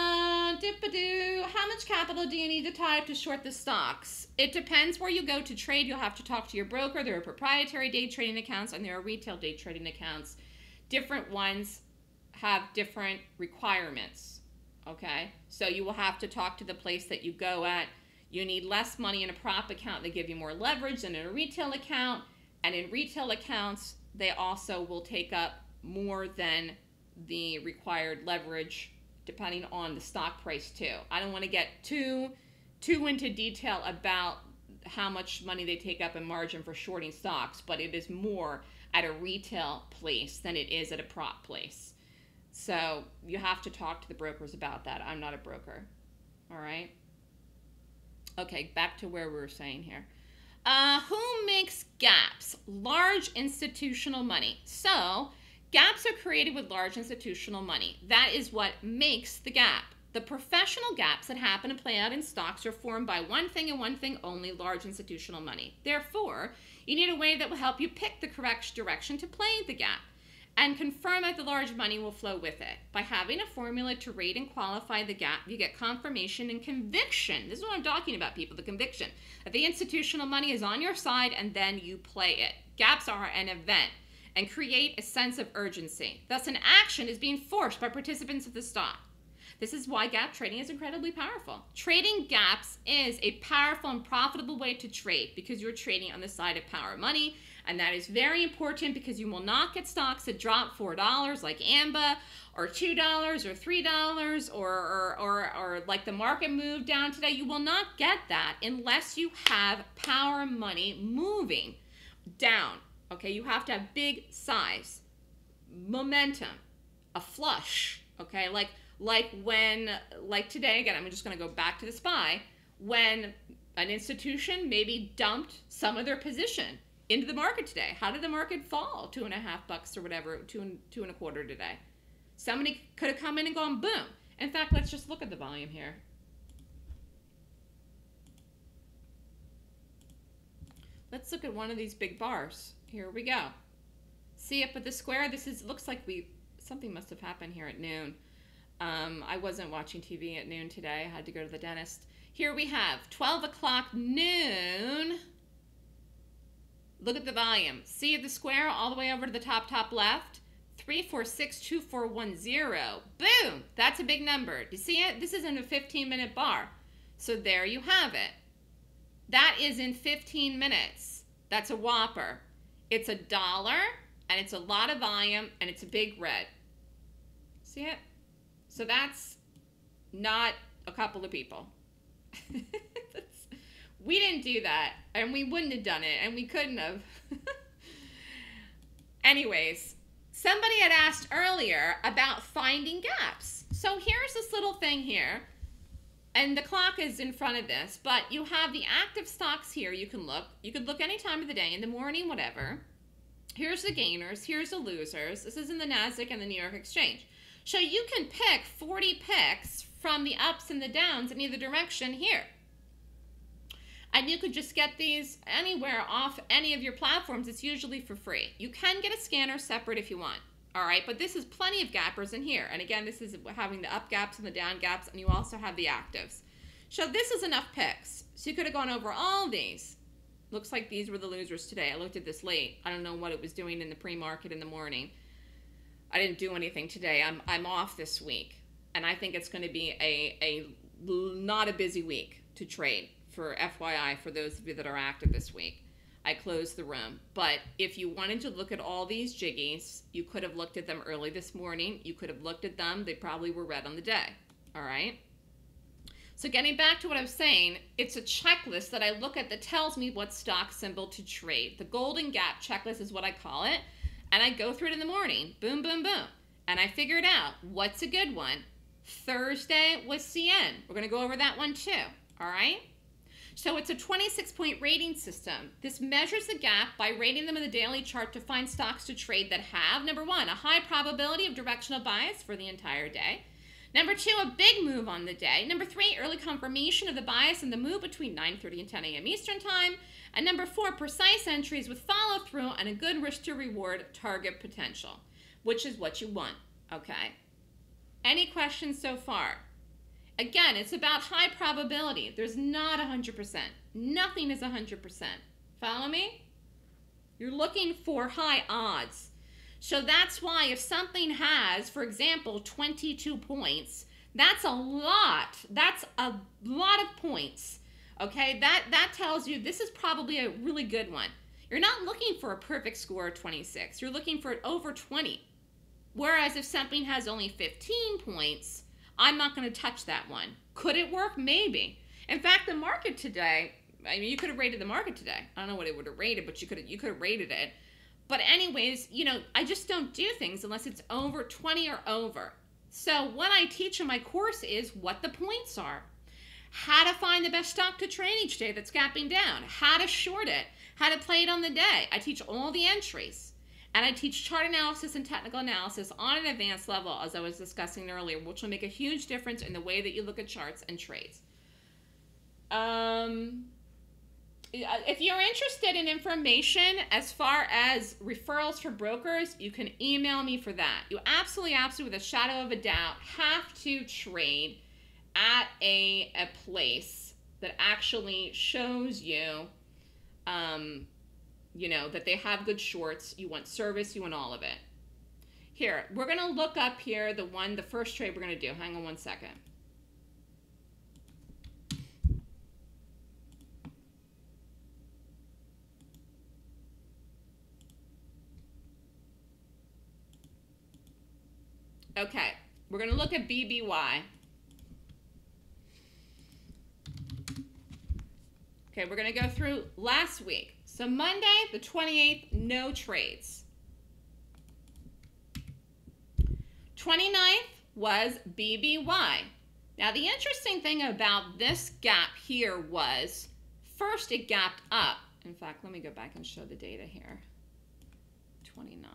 [SPEAKER 1] How much capital do you need to tie up to short the stocks? It depends where you go to trade. You'll have to talk to your broker. There are proprietary day trading accounts and there are retail day trading accounts. Different ones have different requirements. Okay? So you will have to talk to the place that you go at you need less money in a prop account. They give you more leverage than in a retail account. And in retail accounts, they also will take up more than the required leverage depending on the stock price too. I don't want to get too too into detail about how much money they take up in margin for shorting stocks, but it is more at a retail place than it is at a prop place. So you have to talk to the brokers about that. I'm not a broker. All right. Okay, back to where we were saying here. Uh, who makes gaps? Large institutional money. So, gaps are created with large institutional money. That is what makes the gap. The professional gaps that happen to play out in stocks are formed by one thing and one thing only large institutional money. Therefore, you need a way that will help you pick the correct direction to play the gap and confirm that the large money will flow with it. By having a formula to rate and qualify the gap, you get confirmation and conviction. This is what I'm talking about, people the conviction that the institutional money is on your side and then you play it. Gaps are an event and create a sense of urgency. Thus, an action is being forced by participants of the stock. This is why gap trading is incredibly powerful. Trading gaps is a powerful and profitable way to trade because you're trading on the side of power money and that is very important because you will not get stocks that drop $4 like AMBA or $2 or $3 or, or, or, or like the market moved down today. You will not get that unless you have power money moving down. Okay, you have to have big size, momentum, a flush. Okay, like like when like today again. I'm just going to go back to the SPY when an institution maybe dumped some of their position into the market today. How did the market fall two and a half bucks or whatever, two and two and a quarter today? Somebody could have come in and gone boom. In fact, let's just look at the volume here. Let's look at one of these big bars. Here we go. See up at the square? This is looks like we something must have happened here at noon. Um, I wasn't watching TV at noon today. I had to go to the dentist. Here we have 12 o'clock noon. Look at the volume. See the square all the way over to the top, top left? 3462410. Boom! That's a big number. Do you see it? This is in a 15 minute bar. So there you have it. That is in 15 minutes. That's a whopper. It's a dollar and it's a lot of volume and it's a big red. See it? So that's not a couple of people. We didn't do that, and we wouldn't have done it, and we couldn't have. Anyways, somebody had asked earlier about finding gaps. So here's this little thing here, and the clock is in front of this, but you have the active stocks here. You can look. You could look any time of the day, in the morning, whatever. Here's the gainers. Here's the losers. This is in the NASDAQ and the New York Exchange. So you can pick 40 picks from the ups and the downs in either direction here. And you could just get these anywhere off any of your platforms. It's usually for free. You can get a scanner separate if you want. All right, but this is plenty of gappers in here. And again, this is having the up gaps and the down gaps, and you also have the actives. So this is enough picks. So you could have gone over all these. Looks like these were the losers today. I looked at this late. I don't know what it was doing in the pre-market in the morning. I didn't do anything today. I'm, I'm off this week. And I think it's going to be a, a not a busy week to trade for FYI for those of you that are active this week. I closed the room. But if you wanted to look at all these jiggies, you could have looked at them early this morning. You could have looked at them. They probably were red on the day. All right? So getting back to what I was saying, it's a checklist that I look at that tells me what stock symbol to trade. The Golden Gap checklist is what I call it. And I go through it in the morning. Boom, boom, boom. And I figured out what's a good one Thursday was CN. We're going to go over that one too. All right. So it's a 26 point rating system. This measures the gap by rating them in the daily chart to find stocks to trade that have, number one, a high probability of directional bias for the entire day. Number two, a big move on the day. Number three, early confirmation of the bias in the move between 9.30 and 10 a.m. Eastern Time. And number four, precise entries with follow through and a good risk to reward target potential, which is what you want, okay? Any questions so far? Again, it's about high probability. There's not 100%. Nothing is 100%. Follow me? You're looking for high odds. So that's why if something has, for example, 22 points, that's a lot. That's a lot of points. Okay, that, that tells you this is probably a really good one. You're not looking for a perfect score of 26. You're looking for it over 20. Whereas if something has only 15 points, I'm not going to touch that one. Could it work? Maybe. In fact, the market today, I mean, you could have rated the market today. I don't know what it would have rated, but you could have, you could have rated it. But anyways, you know, I just don't do things unless it's over 20 or over. So what I teach in my course is what the points are. How to find the best stock to trade each day that's gapping down. How to short it. How to play it on the day. I teach all the entries. And I teach chart analysis and technical analysis on an advanced level, as I was discussing earlier, which will make a huge difference in the way that you look at charts and trades. Um, if you're interested in information as far as referrals for brokers, you can email me for that. You absolutely, absolutely, with a shadow of a doubt, have to trade at a, a place that actually shows you, um, you know, that they have good shorts. You want service, you want all of it. Here, we're going to look up here the one, the first trade we're going to do. Hang on one second. Okay, we're going to look at BBY. Okay, we're going to go through last week. So Monday, the 28th, no trades. 29th was BBY. Now, the interesting thing about this gap here was, first it gapped up. In fact, let me go back and show the data here. 29.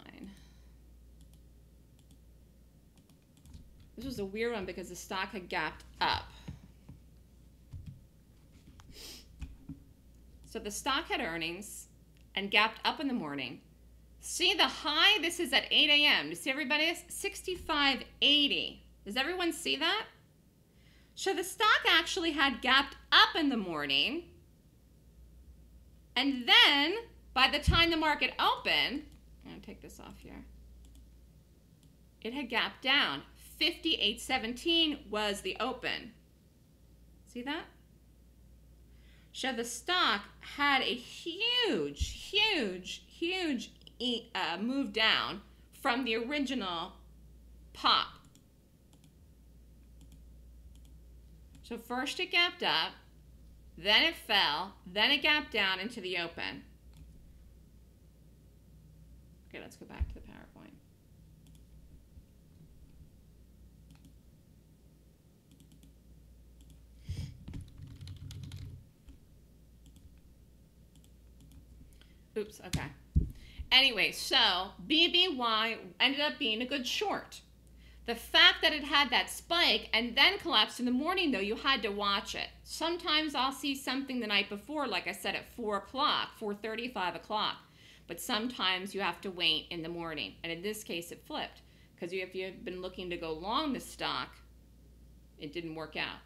[SPEAKER 1] This was a weird one because the stock had gapped up. So the stock had earnings and gapped up in the morning. See the high? This is at 8 a.m. You see everybody? 65.80. Does everyone see that? So the stock actually had gapped up in the morning. And then by the time the market opened, I'm going to take this off here. It had gapped down. 58.17 was the open. See that? So the stock had a huge, huge, huge uh, move down from the original pop. So first it gapped up, then it fell, then it gapped down into the open. Okay, let's go back to the PowerPoint. Oops, okay. Anyway, so BBY ended up being a good short. The fact that it had that spike and then collapsed in the morning, though, you had to watch it. Sometimes I'll see something the night before, like I said, at 4 o'clock, 4.30, 5 o'clock. But sometimes you have to wait in the morning. And in this case, it flipped. Because if you've been looking to go long the stock, it didn't work out.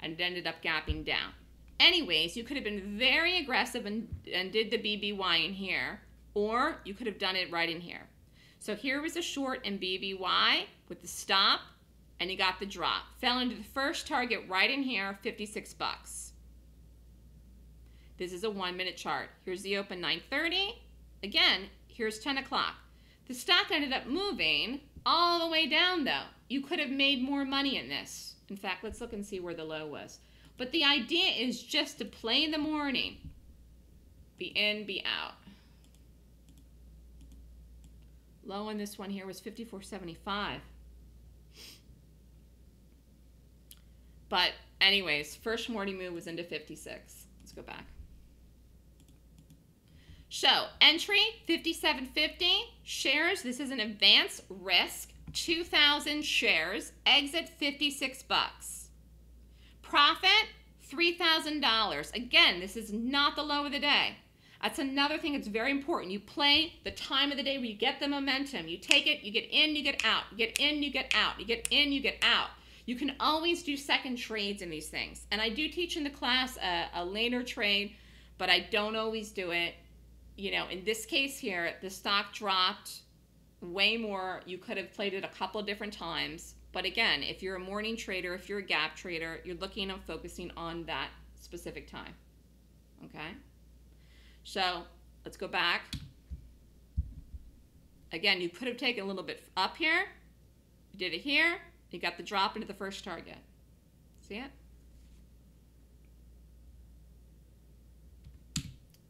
[SPEAKER 1] And it ended up gapping down. Anyways, you could have been very aggressive and, and did the BBY in here, or you could have done it right in here. So here was a short in BBY with the stop, and you got the drop. Fell into the first target right in here, 56 bucks. This is a one minute chart. Here's the open 930. Again, here's 10 o'clock. The stock ended up moving all the way down though. You could have made more money in this. In fact, let's look and see where the low was. But the idea is just to play in the morning. Be in, be out. Low on this one here was 54.75. But anyways, first morning move was into 56. Let's go back. So entry 5750 shares. This is an advanced risk. 2,000 shares. Exit 56 bucks. Profit $3,000. Again, this is not the low of the day. That's another thing that's very important. You play the time of the day where you get the momentum. You take it, you get in, you get out. You get in, you get out. You get in, you get out. You can always do second trades in these things. And I do teach in the class a, a later trade, but I don't always do it. You know, in this case here, the stock dropped way more. You could have played it a couple different times. But again, if you're a morning trader, if you're a gap trader, you're looking and focusing on that specific time. Okay? So let's go back. Again, you could have taken a little bit up here. You did it here. You got the drop into the first target. See it?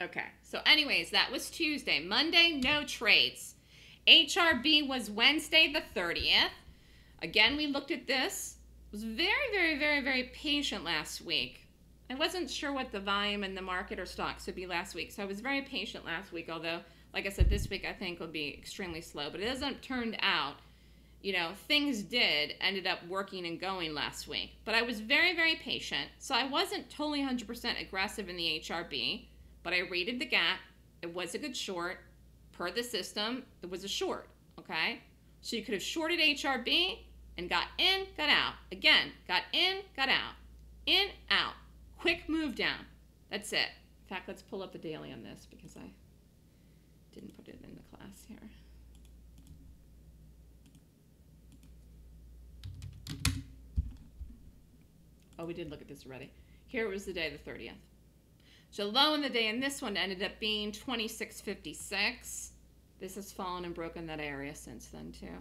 [SPEAKER 1] Okay, so anyways, that was Tuesday. Monday, no trades. HRB was Wednesday the 30th. Again, we looked at this. was very, very, very, very patient last week. I wasn't sure what the volume in the market or stocks would be last week, so I was very patient last week, although, like I said, this week I think will be extremely slow. But it hasn't turned out, you know, things did ended up working and going last week. But I was very, very patient, so I wasn't totally 100% aggressive in the HRB, but I rated the gap. It was a good short. Per the system, it was a short, okay? So you could have shorted HRB and got in, got out. Again, got in, got out. In, out Quick move down. That's it. In fact, let's pull up the daily on this because I didn't put it in the class here. Oh, we did look at this already. Here was the day, the 30th. So low in the day and this one ended up being 26.56. This has fallen and broken that area since then too.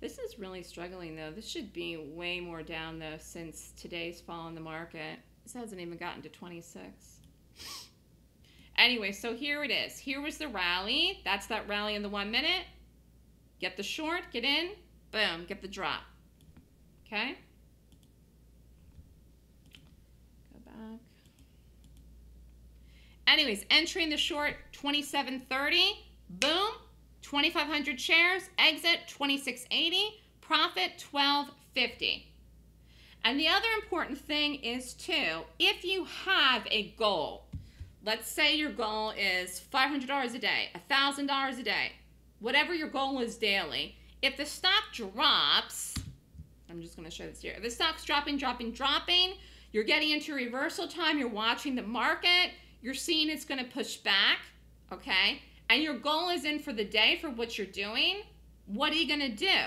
[SPEAKER 1] This is really struggling though. This should be way more down though since today's fall in the market. This hasn't even gotten to 26. Anyway, so here it is. Here was the rally. That's that rally in the one minute. Get the short, get in, boom, get the drop. Okay? Go back. Anyways, entering the short 2730, boom, 2500 shares, exit 2680, profit 1250. And the other important thing is too, if you have a goal, let's say your goal is $500 a day, $1,000 a day, whatever your goal is daily, if the stock drops, I'm just going to show this here. If the stock's dropping, dropping, dropping, you're getting into reversal time, you're watching the market, you're seeing it's going to push back, okay? And your goal is in for the day for what you're doing, what are you going to do?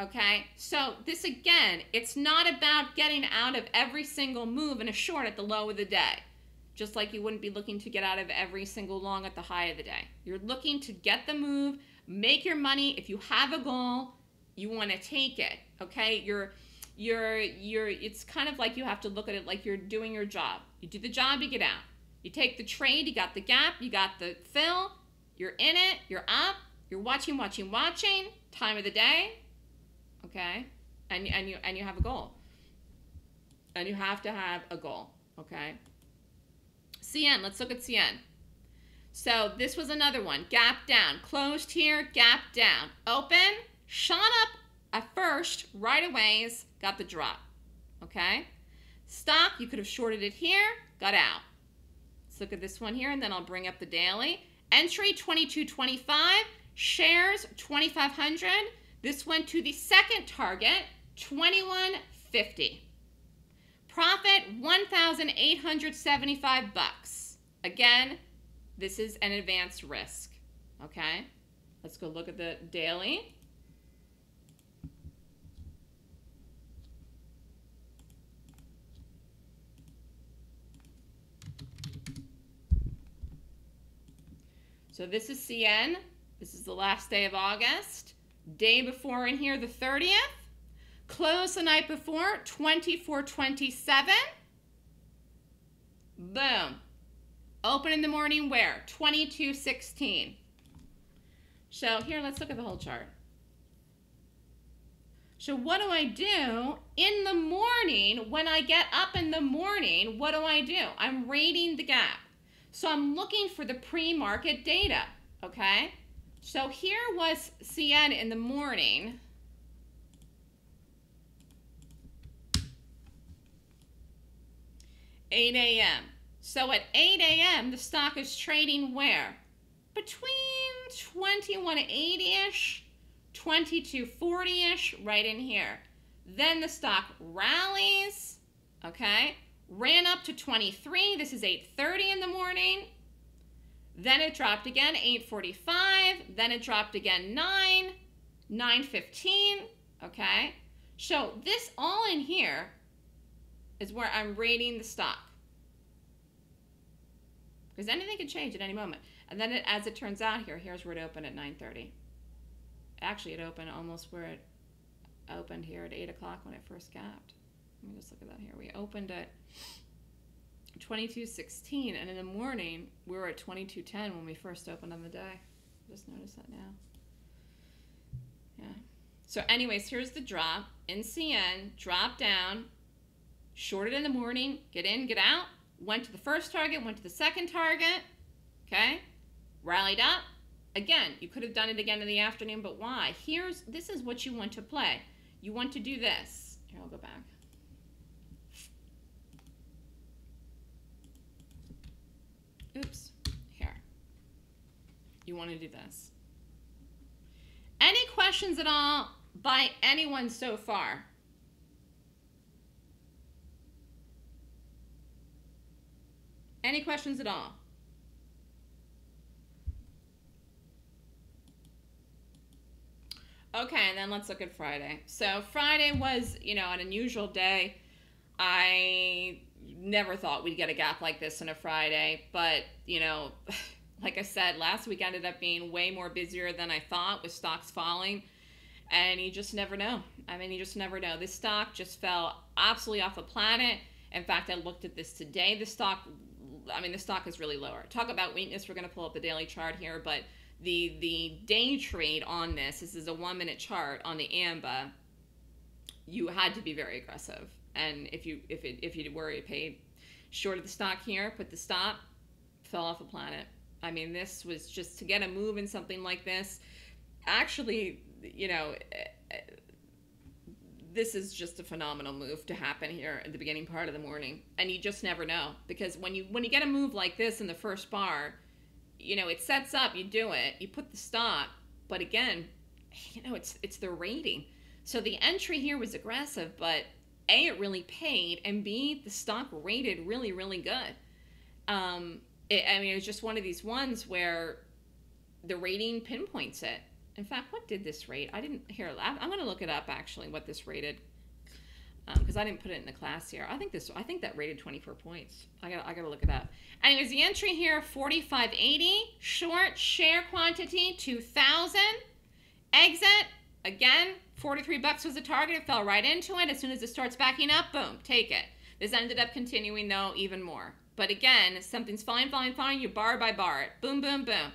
[SPEAKER 1] Okay, so this again, it's not about getting out of every single move in a short at the low of the day. Just like you wouldn't be looking to get out of every single long at the high of the day. You're looking to get the move, make your money. If you have a goal, you want to take it. Okay, you're you're you're it's kind of like you have to look at it like you're doing your job. You do the job, you get out. You take the trade, you got the gap, you got the fill, you're in it, you're up, you're watching, watching, watching, time of the day, okay? And, and, you, and you have a goal. And you have to have a goal, okay? CN, let's look at CN. So this was another one. Gap down. Closed here, gap down. Open, shot up at first, right away, got the drop. Okay? Stock, you could have shorted it here, got out. Let's look at this one here, and then I'll bring up the daily. Entry 2225, shares 2500, this went to the second target, 2150. Profit 1,875 bucks. Again, this is an advanced risk. Okay, let's go look at the daily. So this is CN. This is the last day of August. Day before in here, the 30th. Close the night before, 2427. Boom. Open in the morning where? 2216. So here, let's look at the whole chart. So what do I do in the morning when I get up in the morning? What do I do? I'm rating the gap. So I'm looking for the pre-market data, okay? So here was CN in the morning. Eight a.m. So at 8 a.m., the stock is trading where? Between 2180-ish 2240-ish right in here. Then the stock rallies, okay? Ran up to 23. This is 8:30 in the morning. Then it dropped again 8:45, then it dropped again 9, 9:15, okay? So this all in here is where I'm rating the stock. Because anything can change at any moment. And then it, as it turns out here, here's where it opened at 9:30 actually it opened almost where it opened here at 8 o'clock when it first gapped. Let me just look at that here. We opened at 22.16 and in the morning we were at 22.10 when we first opened on the day. Just notice that now. Yeah. So anyways, here's the drop. NCN, drop down, shorted in the morning, get in, get out, went to the first target, went to the second target, okay, rallied up, Again, you could have done it again in the afternoon, but why? Here's, this is what you want to play. You want to do this. Here, I'll go back. Oops, here. You want to do this. Any questions at all by anyone so far? Any questions at all? Okay, and then let's look at Friday. So Friday was, you know, an unusual day. I never thought we'd get a gap like this on a Friday, but you know, like I said, last week ended up being way more busier than I thought with stocks falling. And you just never know. I mean, you just never know. This stock just fell absolutely off the planet. In fact, I looked at this today. The stock, I mean, the stock is really lower. Talk about weakness. We're going to pull up the daily chart here, but the the day trade on this, this is a one minute chart on the AMBA, you had to be very aggressive. And if you if it if you were paid short of the stock here, put the stop, fell off a planet. I mean, this was just to get a move in something like this. Actually, you know, eh, eh, this is just a phenomenal move to happen here at the beginning part of the morning, and you just never know because when you when you get a move like this in the first bar, you know, it sets up, you do it, you put the stop, but again, you know, it's it's the rating. So the entry here was aggressive, but A, it really paid, and B, the stock rated really, really good. Um, it, I mean, it was just one of these ones where the rating pinpoints it. In fact, what did this rate? I didn't here. I'm going to look it up actually. What this rated because um, I didn't put it in the class here. I think this, I think that rated 24 points. I got, I got to look it up. Anyways, the entry here, 45.80. Short share quantity, 2,000. Exit, again, 43 bucks was the target. It fell right into it. As soon as it starts backing up, boom, take it. This ended up continuing though even more. But again, something's falling, falling, falling, you bar by bar it. Boom, boom, boom.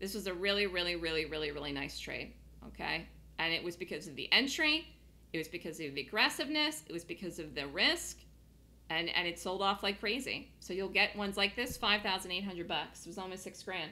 [SPEAKER 1] This was a really, really, really, really, really nice trade. Okay. And it was because of the entry it was because of the aggressiveness. It was because of the risk. And, and it sold off like crazy. So you'll get ones like this, 5,800 bucks. It was almost six grand.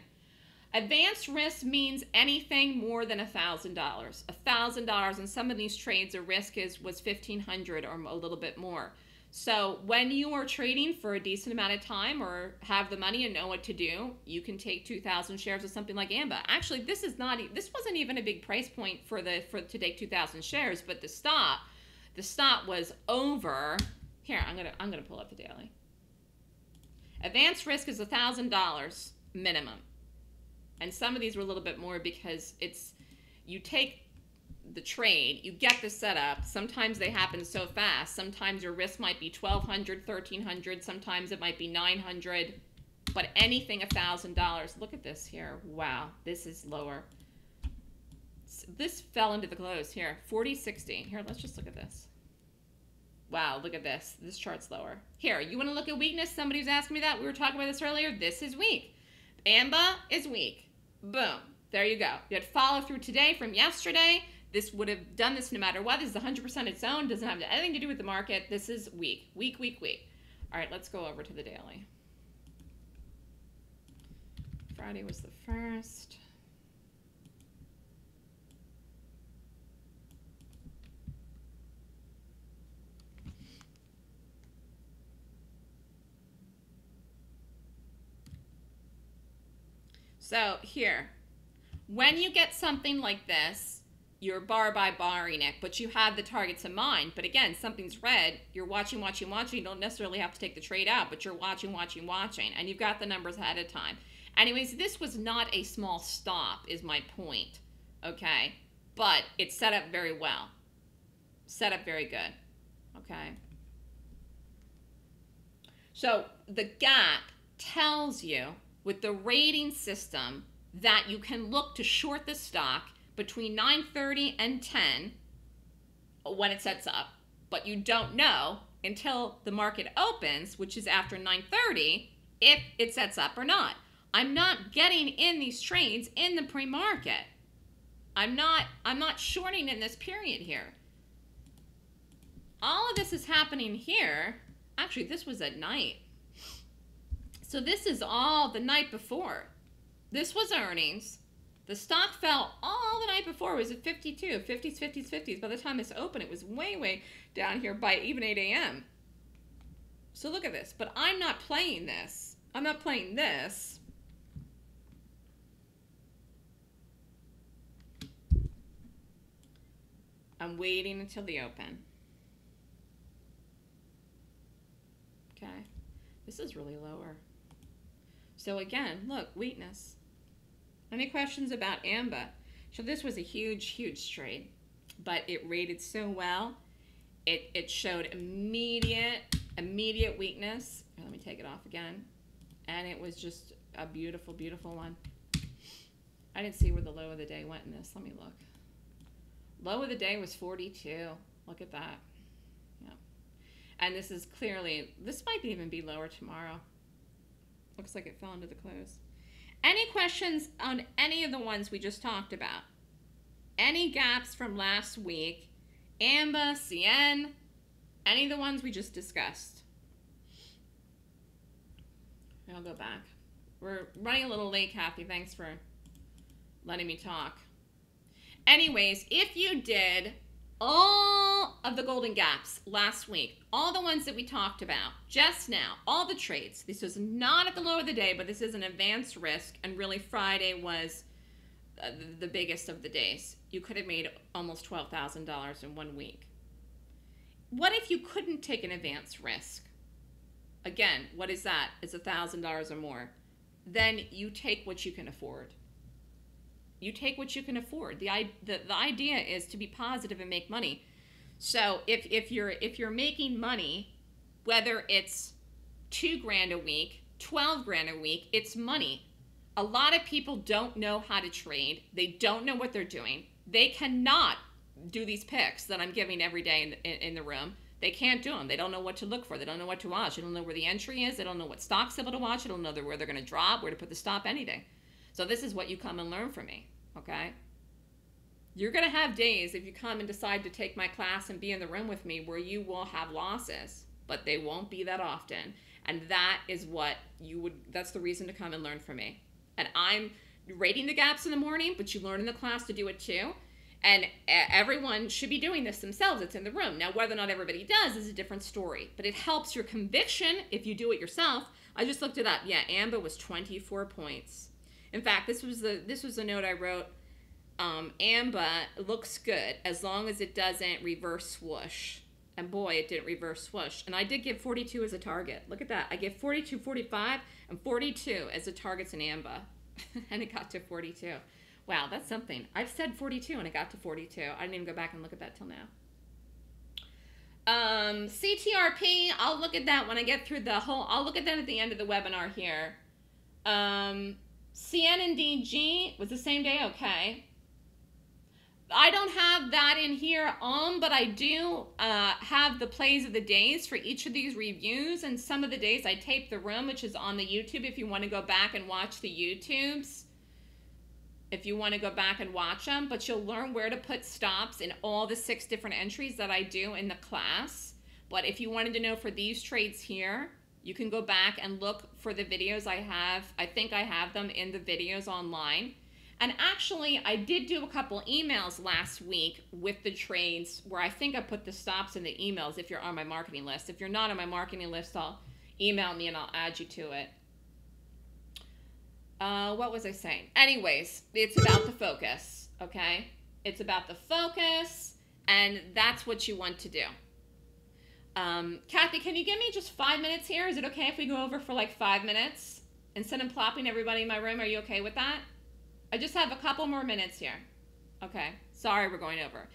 [SPEAKER 1] Advanced risk means anything more than $1,000. $1,000 in some of these trades, the risk is was 1500 or a little bit more. So when you are trading for a decent amount of time or have the money and know what to do, you can take 2,000 shares of something like AMBA. Actually, this is not this wasn't even a big price point for the for to take 2,000 shares, but the stop the stop was over. Here, I'm gonna I'm gonna pull up the daily. Advanced risk is $1,000 minimum, and some of these were a little bit more because it's you take the trade, you get the setup. Sometimes they happen so fast. Sometimes your risk might be 1200 1300 Sometimes it might be 900 But anything a $1,000. Look at this here. Wow, this is lower. This fell into the close here. 4060. Here, let's just look at this. Wow, look at this. This chart's lower. Here, you want to look at weakness? Somebody was asking me that. We were talking about this earlier. This is weak. AMBA is weak. Boom. There you go. You had follow through today from yesterday. This would have done this no matter what. This is 100% its own. Doesn't have anything to do with the market. This is weak, weak, weak, weak. All right, let's go over to the daily. Friday was the first. So here, when you get something like this, you're bar by barring it, but you have the targets in mind. But again, something's red, you're watching, watching, watching. You don't necessarily have to take the trade out, but you're watching, watching, watching, and you've got the numbers ahead of time. Anyways, this was not a small stop, is my point. Okay? But it's set up very well. Set up very good. Okay? So the gap tells you with the rating system that you can look to short the stock between 9:30 and 10 when it sets up, but you don't know until the market opens, which is after 9:30, if it sets up or not. I'm not getting in these trades in the pre-market. I'm not I'm not shorting in this period here. All of this is happening here. Actually, this was at night. So this is all the night before. This was earnings. The stock fell all the night before. It was at 52, 50s, 50s, 50s. By the time this opened, it was way, way down here by even 8 a.m. So look at this. But I'm not playing this. I'm not playing this. I'm waiting until the open. Okay. This is really lower. So again, look, weakness. Any questions about AMBA? So this was a huge, huge trade, but it rated so well. It, it showed immediate, immediate weakness. Let me take it off again. And it was just a beautiful, beautiful one. I didn't see where the low of the day went in this. Let me look. Low of the day was 42. Look at that. Yeah. And this is clearly, this might even be lower tomorrow. Looks like it fell into the close. Any questions on any of the ones we just talked about? Any gaps from last week? AMBA, CN, any of the ones we just discussed? I'll go back. We're running a little late, Kathy. Thanks for letting me talk. Anyways, if you did all of the golden gaps last week, all the ones that we talked about just now, all the trades. This was not at the low of the day, but this is an advanced risk, and really Friday was uh, the biggest of the days. You could have made almost $12,000 in one week. What if you couldn't take an advanced risk? Again, what is that? It's $1,000 or more. Then you take what you can afford. You take what you can afford. The, the, the idea is to be positive and make money. So if, if you're if you're making money, whether it's two grand a week, 12 grand a week, it's money. A lot of people don't know how to trade. They don't know what they're doing. They cannot do these picks that I'm giving every day in, in, in the room. They can't do them. They don't know what to look for. They don't know what to watch. They don't know where the entry is. They don't know what stocks able to watch. They don't know where they're going to drop, where to put the stop, anything. So this is what you come and learn from me, okay? You're going to have days if you come and decide to take my class and be in the room with me where you will have losses, but they won't be that often. And that is what you would, that's the reason to come and learn from me. And I'm rating the gaps in the morning, but you learn in the class to do it too. And everyone should be doing this themselves. It's in the room. Now, whether or not everybody does is a different story, but it helps your conviction if you do it yourself. I just looked it up. Yeah, AMBA was 24 points. In fact, this was the this was the note I wrote. Um, AMBA looks good as long as it doesn't reverse swoosh. And boy, it didn't reverse swoosh. And I did give 42 as a target. Look at that. I gave 42, 45, and 42 as the targets in AMBA. and it got to 42. Wow, that's something. I've said 42 and it got to 42. I didn't even go back and look at that till now. Um, CTRP, I'll look at that when I get through the whole, I'll look at that at the end of the webinar here. Um, CN and DG was the same day, okay. I don't have that in here um, but I do uh, have the plays of the days for each of these reviews. And some of the days I tape the room, which is on the YouTube if you want to go back and watch the YouTubes. if you want to go back and watch them, but you'll learn where to put stops in all the six different entries that I do in the class. But if you wanted to know for these trades here, you can go back and look for the videos I have. I think I have them in the videos online. And actually, I did do a couple emails last week with the trades where I think I put the stops in the emails if you're on my marketing list. If you're not on my marketing list, I'll email me and I'll add you to it. Uh, what was I saying? Anyways, it's about the focus, okay? It's about the focus, and that's what you want to do. Um, Kathy, can you give me just five minutes here? Is it okay if we go over for like five minutes instead of plopping everybody in my room? Are you okay with that? I just have a couple more minutes here. Okay. Sorry, we're going over.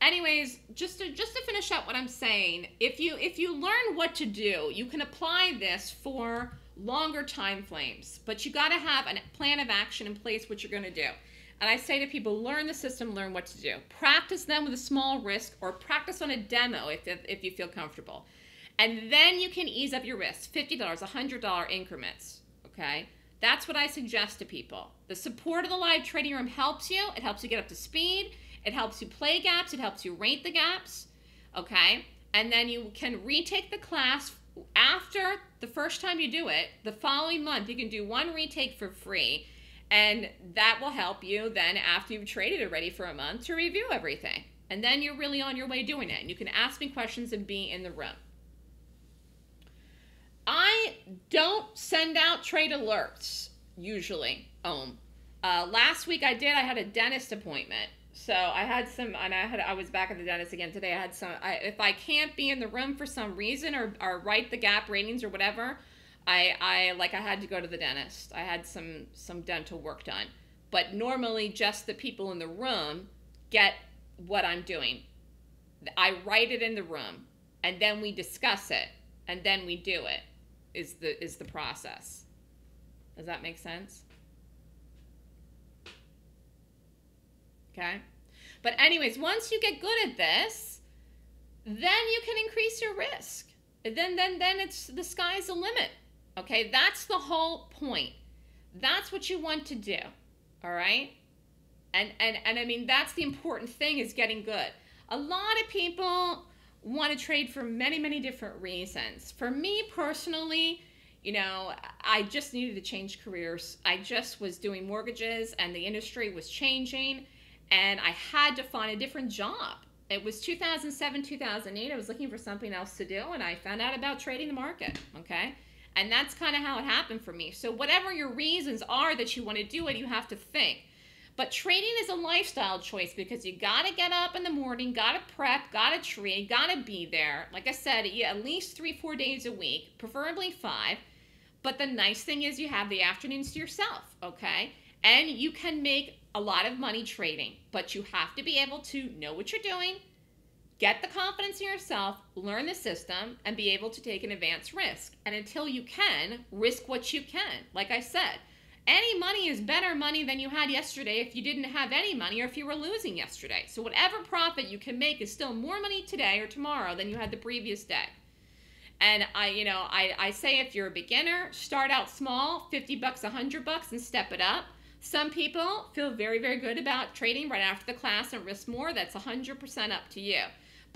[SPEAKER 1] Anyways, just to just to finish up what I'm saying, if you if you learn what to do, you can apply this for longer time frames. But you got to have a plan of action in place what you're going to do. And I say to people, learn the system, learn what to do. Practice them with a small risk or practice on a demo if, if, if you feel comfortable. And then you can ease up your risk $50, $100 increments. Okay? That's what I suggest to people. The support of the live trading room helps you. It helps you get up to speed. It helps you play gaps. It helps you rate the gaps. Okay? And then you can retake the class after the first time you do it. The following month, you can do one retake for free and that will help you then, after you've traded it ready for a month, to review everything. And then you're really on your way doing it. And you can ask me questions and be in the room. I don't send out trade alerts usually. Um, uh, last week I did. I had a dentist appointment, so I had some, and I had I was back at the dentist again today. I had some. I, if I can't be in the room for some reason or or write the gap ratings or whatever, I, I like I had to go to the dentist. I had some some dental work done. But normally just the people in the room get what I'm doing. I write it in the room and then we discuss it and then we do it is the is the process. Does that make sense? Okay? But anyways, once you get good at this, then you can increase your risk. Then then then it's the sky's the limit. Okay, that's the whole point. That's what you want to do. All right? And and and I mean that's the important thing is getting good. A lot of people want to trade for many many different reasons. For me personally, you know, I just needed to change careers. I just was doing mortgages and the industry was changing and I had to find a different job. It was 2007, 2008. I was looking for something else to do and I found out about trading the market, okay? And that's kind of how it happened for me. So, whatever your reasons are that you want to do it, you have to think. But trading is a lifestyle choice because you got to get up in the morning, got to prep, got to trade, got to be there. Like I said, at least three, four days a week, preferably five. But the nice thing is you have the afternoons to yourself, okay? And you can make a lot of money trading, but you have to be able to know what you're doing, Get the confidence in yourself, learn the system, and be able to take an advanced risk. And until you can, risk what you can. Like I said, any money is better money than you had yesterday if you didn't have any money or if you were losing yesterday. So whatever profit you can make is still more money today or tomorrow than you had the previous day. And I, you know, I, I say if you're a beginner, start out small, 50 bucks, 100 bucks, and step it up. Some people feel very, very good about trading right after the class and risk more. That's 100% up to you.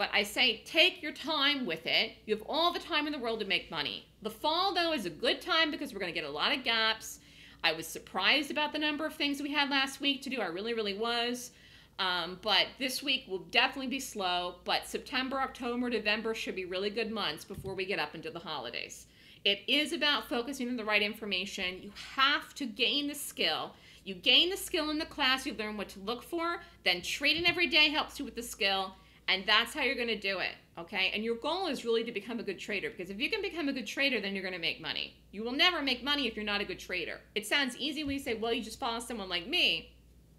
[SPEAKER 1] But I say take your time with it. You have all the time in the world to make money. The fall, though, is a good time because we're going to get a lot of gaps. I was surprised about the number of things we had last week to do. I really, really was. Um, but this week will definitely be slow. But September, October, November should be really good months before we get up into the holidays. It is about focusing on the right information. You have to gain the skill. You gain the skill in the class, you learn what to look for. Then trading every day helps you with the skill. And that's how you're going to do it. Okay. And your goal is really to become a good trader because if you can become a good trader, then you're going to make money. You will never make money if you're not a good trader. It sounds easy when you say, well, you just follow someone like me.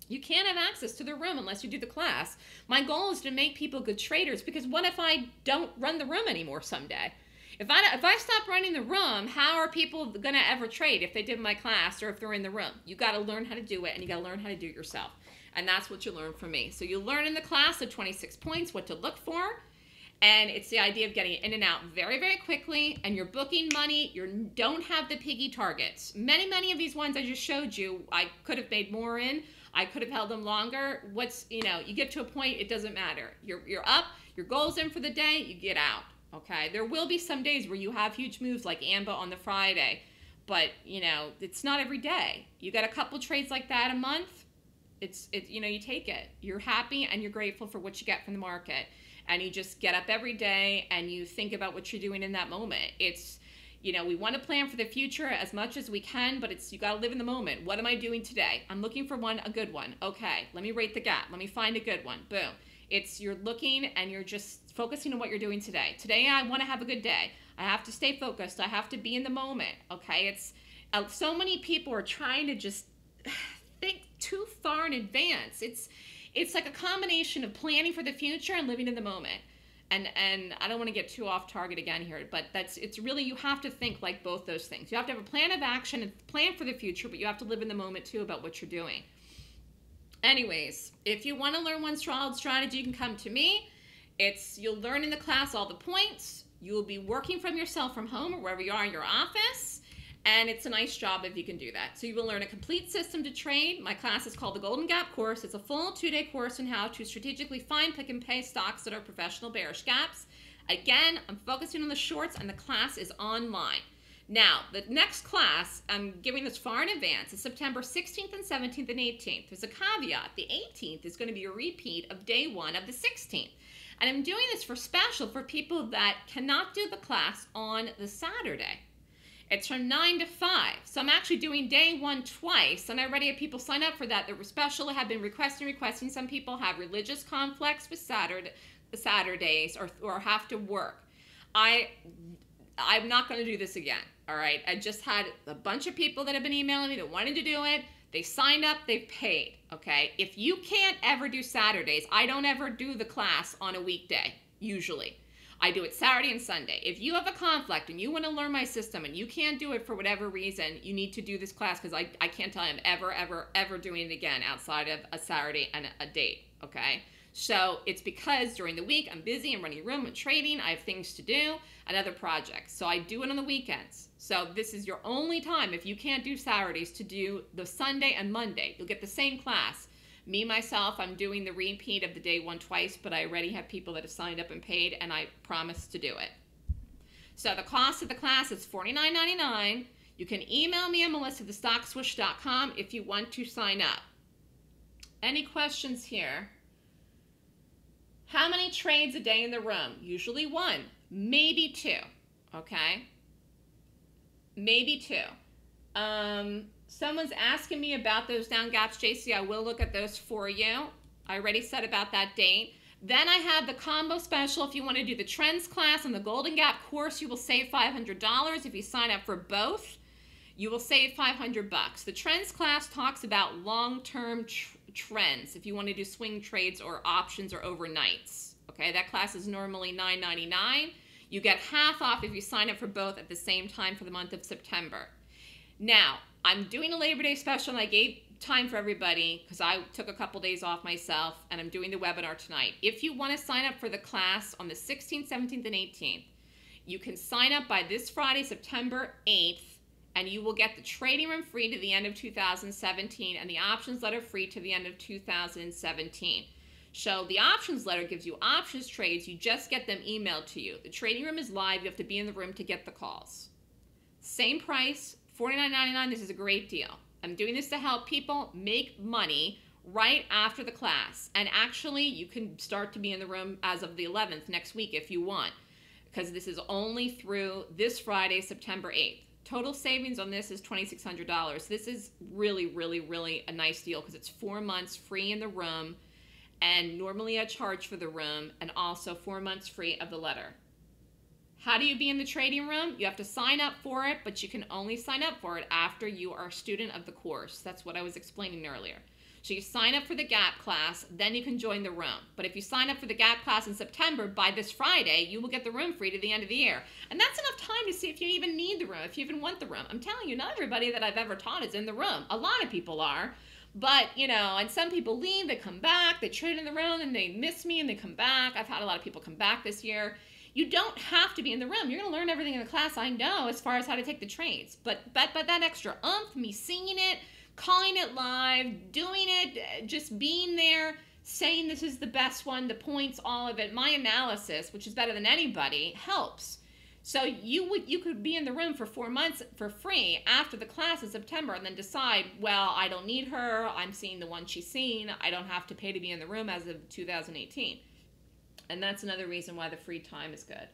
[SPEAKER 1] You can't have access to the room unless you do the class. My goal is to make people good traders because what if I don't run the room anymore someday? If I, if I stop running the room, how are people going to ever trade if they did my class or if they're in the room? You got to learn how to do it and you got to learn how to do it yourself. And that's what you learn from me. So you learn in the class the 26 points, what to look for. And it's the idea of getting in and out very, very quickly. And you're booking money. You don't have the piggy targets. Many, many of these ones I just showed you, I could have made more in. I could have held them longer. What's, you know, you get to a point, it doesn't matter. You're, you're up, your goal's in for the day, you get out. Okay. There will be some days where you have huge moves like AMBA on the Friday, but, you know, it's not every day. You got a couple trades like that a month. It's, it, you know, you take it. You're happy and you're grateful for what you get from the market. And you just get up every day and you think about what you're doing in that moment. It's, you know, we want to plan for the future as much as we can, but it's you got to live in the moment. What am I doing today? I'm looking for one, a good one. Okay, let me rate the gap. Let me find a good one. Boom. It's you're looking and you're just focusing on what you're doing today. Today I want to have a good day. I have to stay focused. I have to be in the moment. Okay, it's uh, so many people are trying to just think too far in advance. It's it's like a combination of planning for the future and living in the moment and and I don't want to get too off target again here, but that's it's really you have to think like both those things. You have to have a plan of action and plan for the future, but you have to live in the moment too about what you're doing. Anyways, if you want to learn one solid strategy, you can come to me. It's you'll learn in the class all the points. You will be working from yourself from home or wherever you are in your office. And it's a nice job if you can do that. So you will learn a complete system to trade. My class is called the Golden Gap course. It's a full two-day course on how to strategically find, pick, and pay stocks that are professional bearish gaps. Again, I'm focusing on the shorts, and the class is online. Now, the next class, I'm giving this far in advance, is September 16th and 17th and 18th. There's a caveat. The 18th is going to be a repeat of day one of the 16th. And I'm doing this for special for people that cannot do the class on the Saturday. It's from 9 to 5. So I'm actually doing day one twice, and I already have people sign up for that. They were special, have been requesting, requesting. Some people have religious conflicts with Saturday, Saturdays or, or have to work. I, I'm not going to do this again, all right? I just had a bunch of people that have been emailing me that wanted to do it. They signed up, they paid, okay? If you can't ever do Saturdays, I don't ever do the class on a weekday, usually. I do it Saturday and Sunday. If you have a conflict and you want to learn my system and you can't do it for whatever reason, you need to do this class because I, I can't tell you I'm ever, ever, ever doing it again outside of a Saturday and a date. Okay. So it's because during the week I'm busy, I'm running a room, I'm trading, I have things to do and other projects. So I do it on the weekends. So this is your only time if you can't do Saturdays to do the Sunday and Monday. You'll get the same class. Me, myself, I'm doing the repeat of the day one twice, but I already have people that have signed up and paid, and I promise to do it. So the cost of the class is $49.99. You can email me at melissa@thestockswoosh.com if you want to sign up. Any questions here? How many trades a day in the room? Usually one, maybe two, okay? Maybe two. Um, someone's asking me about those down gaps, JC. I will look at those for you. I already said about that date. Then I have the combo special. If you want to do the trends class and the Golden Gap course, you will save $500. If you sign up for both, you will save 500 bucks. The trends class talks about long-term trends. If you want to do swing trades or options or overnights, okay, that class is normally $9.99. You get half off if you sign up for both at the same time for the month of September. Now, I'm doing a Labor Day special and I gave time for everybody because I took a couple days off myself and I'm doing the webinar tonight. If you want to sign up for the class on the 16th, 17th, and 18th, you can sign up by this Friday, September 8th, and you will get the trading room free to the end of 2017 and the options letter free to the end of 2017. So the options letter gives you options trades. You just get them emailed to you. The trading room is live. You have to be in the room to get the calls. Same price, $49.99, this is a great deal. I'm doing this to help people make money right after the class. And actually, you can start to be in the room as of the 11th next week if you want, because this is only through this Friday, September 8th. Total savings on this is $2,600. This is really, really, really a nice deal because it's four months free in the room and normally I charge for the room and also four months free of the letter. How do you be in the trading room? You have to sign up for it, but you can only sign up for it after you are a student of the course. That's what I was explaining earlier. So you sign up for the GAP class, then you can join the room. But if you sign up for the GAP class in September, by this Friday, you will get the room free to the end of the year. And that's enough time to see if you even need the room, if you even want the room. I'm telling you, not everybody that I've ever taught is in the room. A lot of people are. But, you know, and some people leave, they come back, they trade in the room, and they miss me and they come back. I've had a lot of people come back this year you don't have to be in the room. You're going to learn everything in the class I know as far as how to take the trades. But but but that extra umph, me seeing it, calling it live, doing it, just being there, saying this is the best one, the points, all of it. My analysis, which is better than anybody, helps. So you would you could be in the room for four months for free after the class in September and then decide, well, I don't need her. I'm seeing the one she's seen. I don't have to pay to be in the room as of 2018. And that's another reason why the free time is good.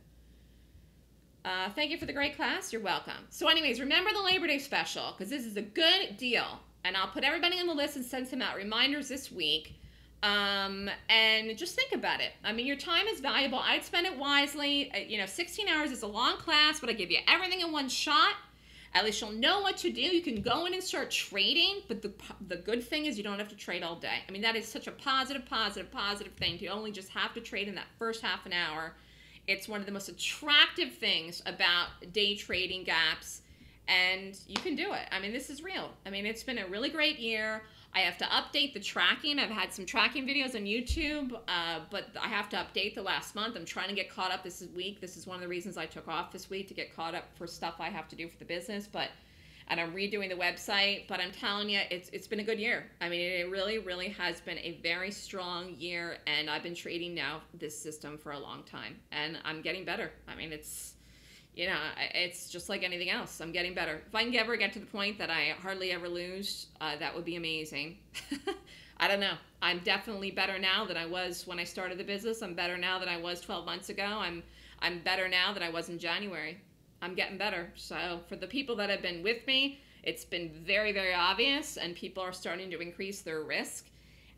[SPEAKER 1] Uh, thank you for the great class. You're welcome. So, anyways, remember the Labor Day special because this is a good deal. And I'll put everybody on the list and send some out reminders this week. Um, and just think about it. I mean, your time is valuable. I'd spend it wisely. Uh, you know, 16 hours is a long class, but I give you everything in one shot. At least you'll know what to do. You can go in and start trading, but the, the good thing is you don't have to trade all day. I mean, that is such a positive, positive, positive thing to only just have to trade in that first half an hour it's one of the most attractive things about day trading gaps, and you can do it. I mean, this is real. I mean, it's been a really great year. I have to update the tracking. I've had some tracking videos on YouTube, uh, but I have to update the last month. I'm trying to get caught up this week. This is one of the reasons I took off this week to get caught up for stuff I have to do for the business. But and I'm redoing the website. But I'm telling you, it's it's been a good year. I mean, it really, really has been a very strong year, and I've been trading now this system for a long time, and I'm getting better. I mean, it's you know, it's just like anything else. I'm getting better. If I can ever get to the point that I hardly ever lose, uh, that would be amazing. I don't know. I'm definitely better now than I was when I started the business. I'm better now than I was 12 months ago. I'm I'm better now than I was in January. I'm getting better. So for the people that have been with me, it's been very, very obvious, and people are starting to increase their risk,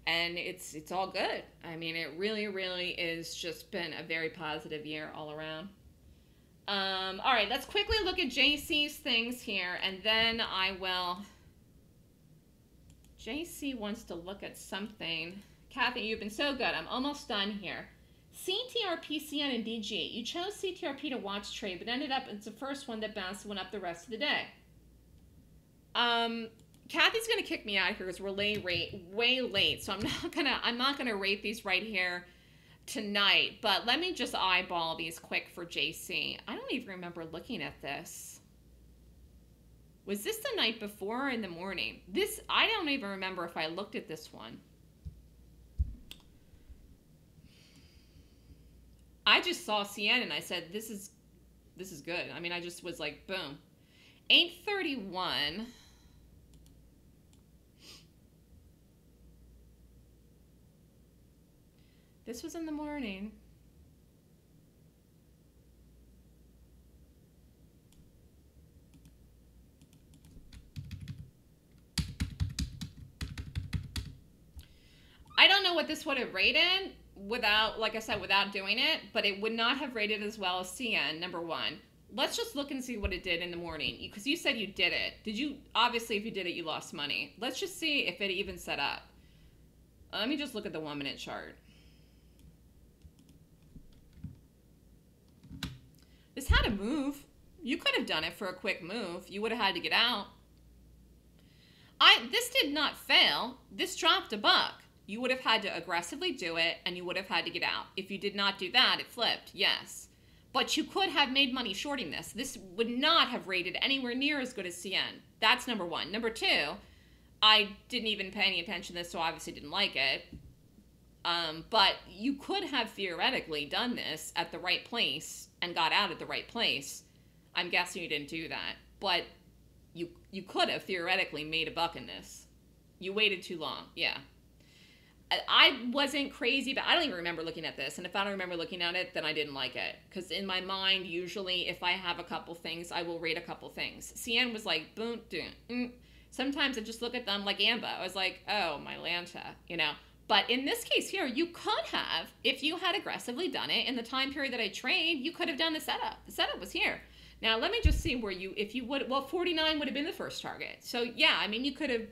[SPEAKER 1] and it's it's all good. I mean, it really, really is just been a very positive year all around. Um, all right, let's quickly look at JC's things here, and then I will. JC wants to look at something. Kathy, you've been so good. I'm almost done here. CTRP, CN, and DG. You chose CTRP to watch trade, but ended up it's the first one that bounced went up the rest of the day. Um, Kathy's gonna kick me out here because we're late rate way late, so I'm not gonna I'm not gonna rate these right here tonight. But let me just eyeball these quick for JC. I don't even remember looking at this. Was this the night before or in the morning? This I don't even remember if I looked at this one. I just saw CN and I said, this is, this is good. I mean, I just was like, boom. 831. This was in the morning. I don't know what this would have rated without, like I said, without doing it, but it would not have rated as well as CN, number one. Let's just look and see what it did in the morning. Because you said you did it. Did you, obviously, if you did it, you lost money. Let's just see if it even set up. Let me just look at the one minute chart. This had a move. You could have done it for a quick move. You would have had to get out. I This did not fail. This dropped a buck you would have had to aggressively do it and you would have had to get out. If you did not do that, it flipped, yes. But you could have made money shorting this. This would not have rated anywhere near as good as CN. That's number one. Number two, I didn't even pay any attention to this, so obviously didn't like it. Um, but you could have theoretically done this at the right place and got out at the right place. I'm guessing you didn't do that. But you you could have theoretically made a buck in this. You waited too long. Yeah. I wasn't crazy, but I don't even remember looking at this. And if I don't remember looking at it, then I didn't like it. Because in my mind, usually, if I have a couple things, I will rate a couple things. CN was like, boom, doom. Mm. Sometimes I just look at them like Amba. I was like, oh, my Lanta, you know. But in this case here, you could have, if you had aggressively done it in the time period that I trained, you could have done the setup. The setup was here. Now, let me just see where you, if you would, well, 49 would have been the first target. So, yeah, I mean, you could have,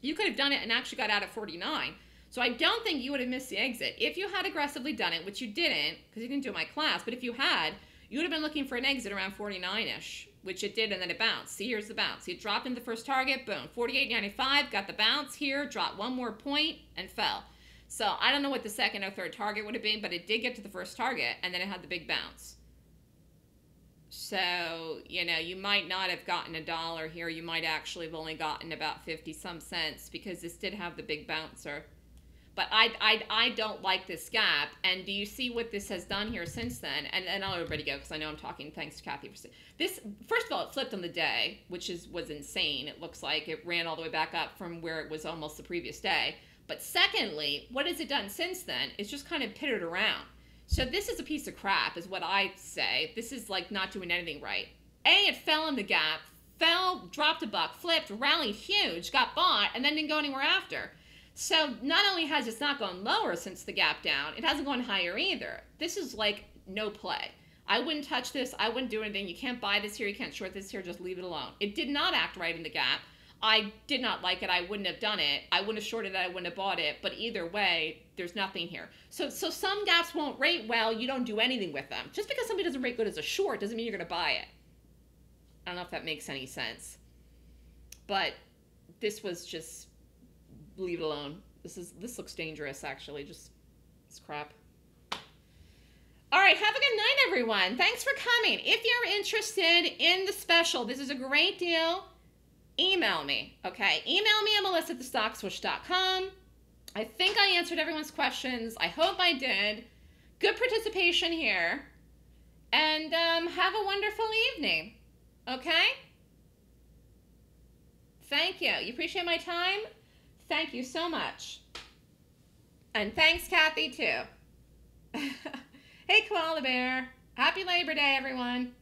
[SPEAKER 1] you could have done it and actually got out at 49 so I don't think you would have missed the exit. If you had aggressively done it, which you didn't, because you didn't do my class, but if you had, you would have been looking for an exit around 49-ish, which it did, and then it bounced. See, here's the bounce. It dropped in the first target, boom, 48.95, got the bounce here, dropped one more point, and fell. So I don't know what the second or third target would have been, but it did get to the first target, and then it had the big bounce. So, you know, you might not have gotten a dollar here. You might actually have only gotten about 50 some cents because this did have the big bouncer. But I, I, I don't like this gap. And do you see what this has done here since then? And, and I'll everybody go because I know I'm talking. Thanks to Kathy for this. First of all, it flipped on the day, which is was insane. It looks like it ran all the way back up from where it was almost the previous day. But secondly, what has it done since then? It's just kind of pittered around. So this is a piece of crap, is what I say. This is like not doing anything right. A, it fell in the gap, fell, dropped a buck, flipped, rallied huge, got bought, and then didn't go anywhere after. So not only has it not gone lower since the gap down, it hasn't gone higher either. This is like no play. I wouldn't touch this. I wouldn't do anything. You can't buy this here. You can't short this here. Just leave it alone. It did not act right in the gap. I did not like it. I wouldn't have done it. I wouldn't have shorted it. I wouldn't have bought it. But either way, there's nothing here. So, so some gaps won't rate well. You don't do anything with them. Just because somebody doesn't rate good as a short doesn't mean you're going to buy it. I don't know if that makes any sense. But this was just leave it alone. This is this looks dangerous actually. Just it's crap. All right, have a good night everyone. Thanks for coming. If you're interested in the special, this is a great deal. Email me, okay? Email me at melissa at thestockswoosh.com. I think I answered everyone's questions. I hope I did. Good participation here. And um, have a wonderful evening, okay? Thank you. You appreciate my time? Thank you so much. And thanks, Kathy, too. hey, Koala Bear. Happy Labor Day, everyone.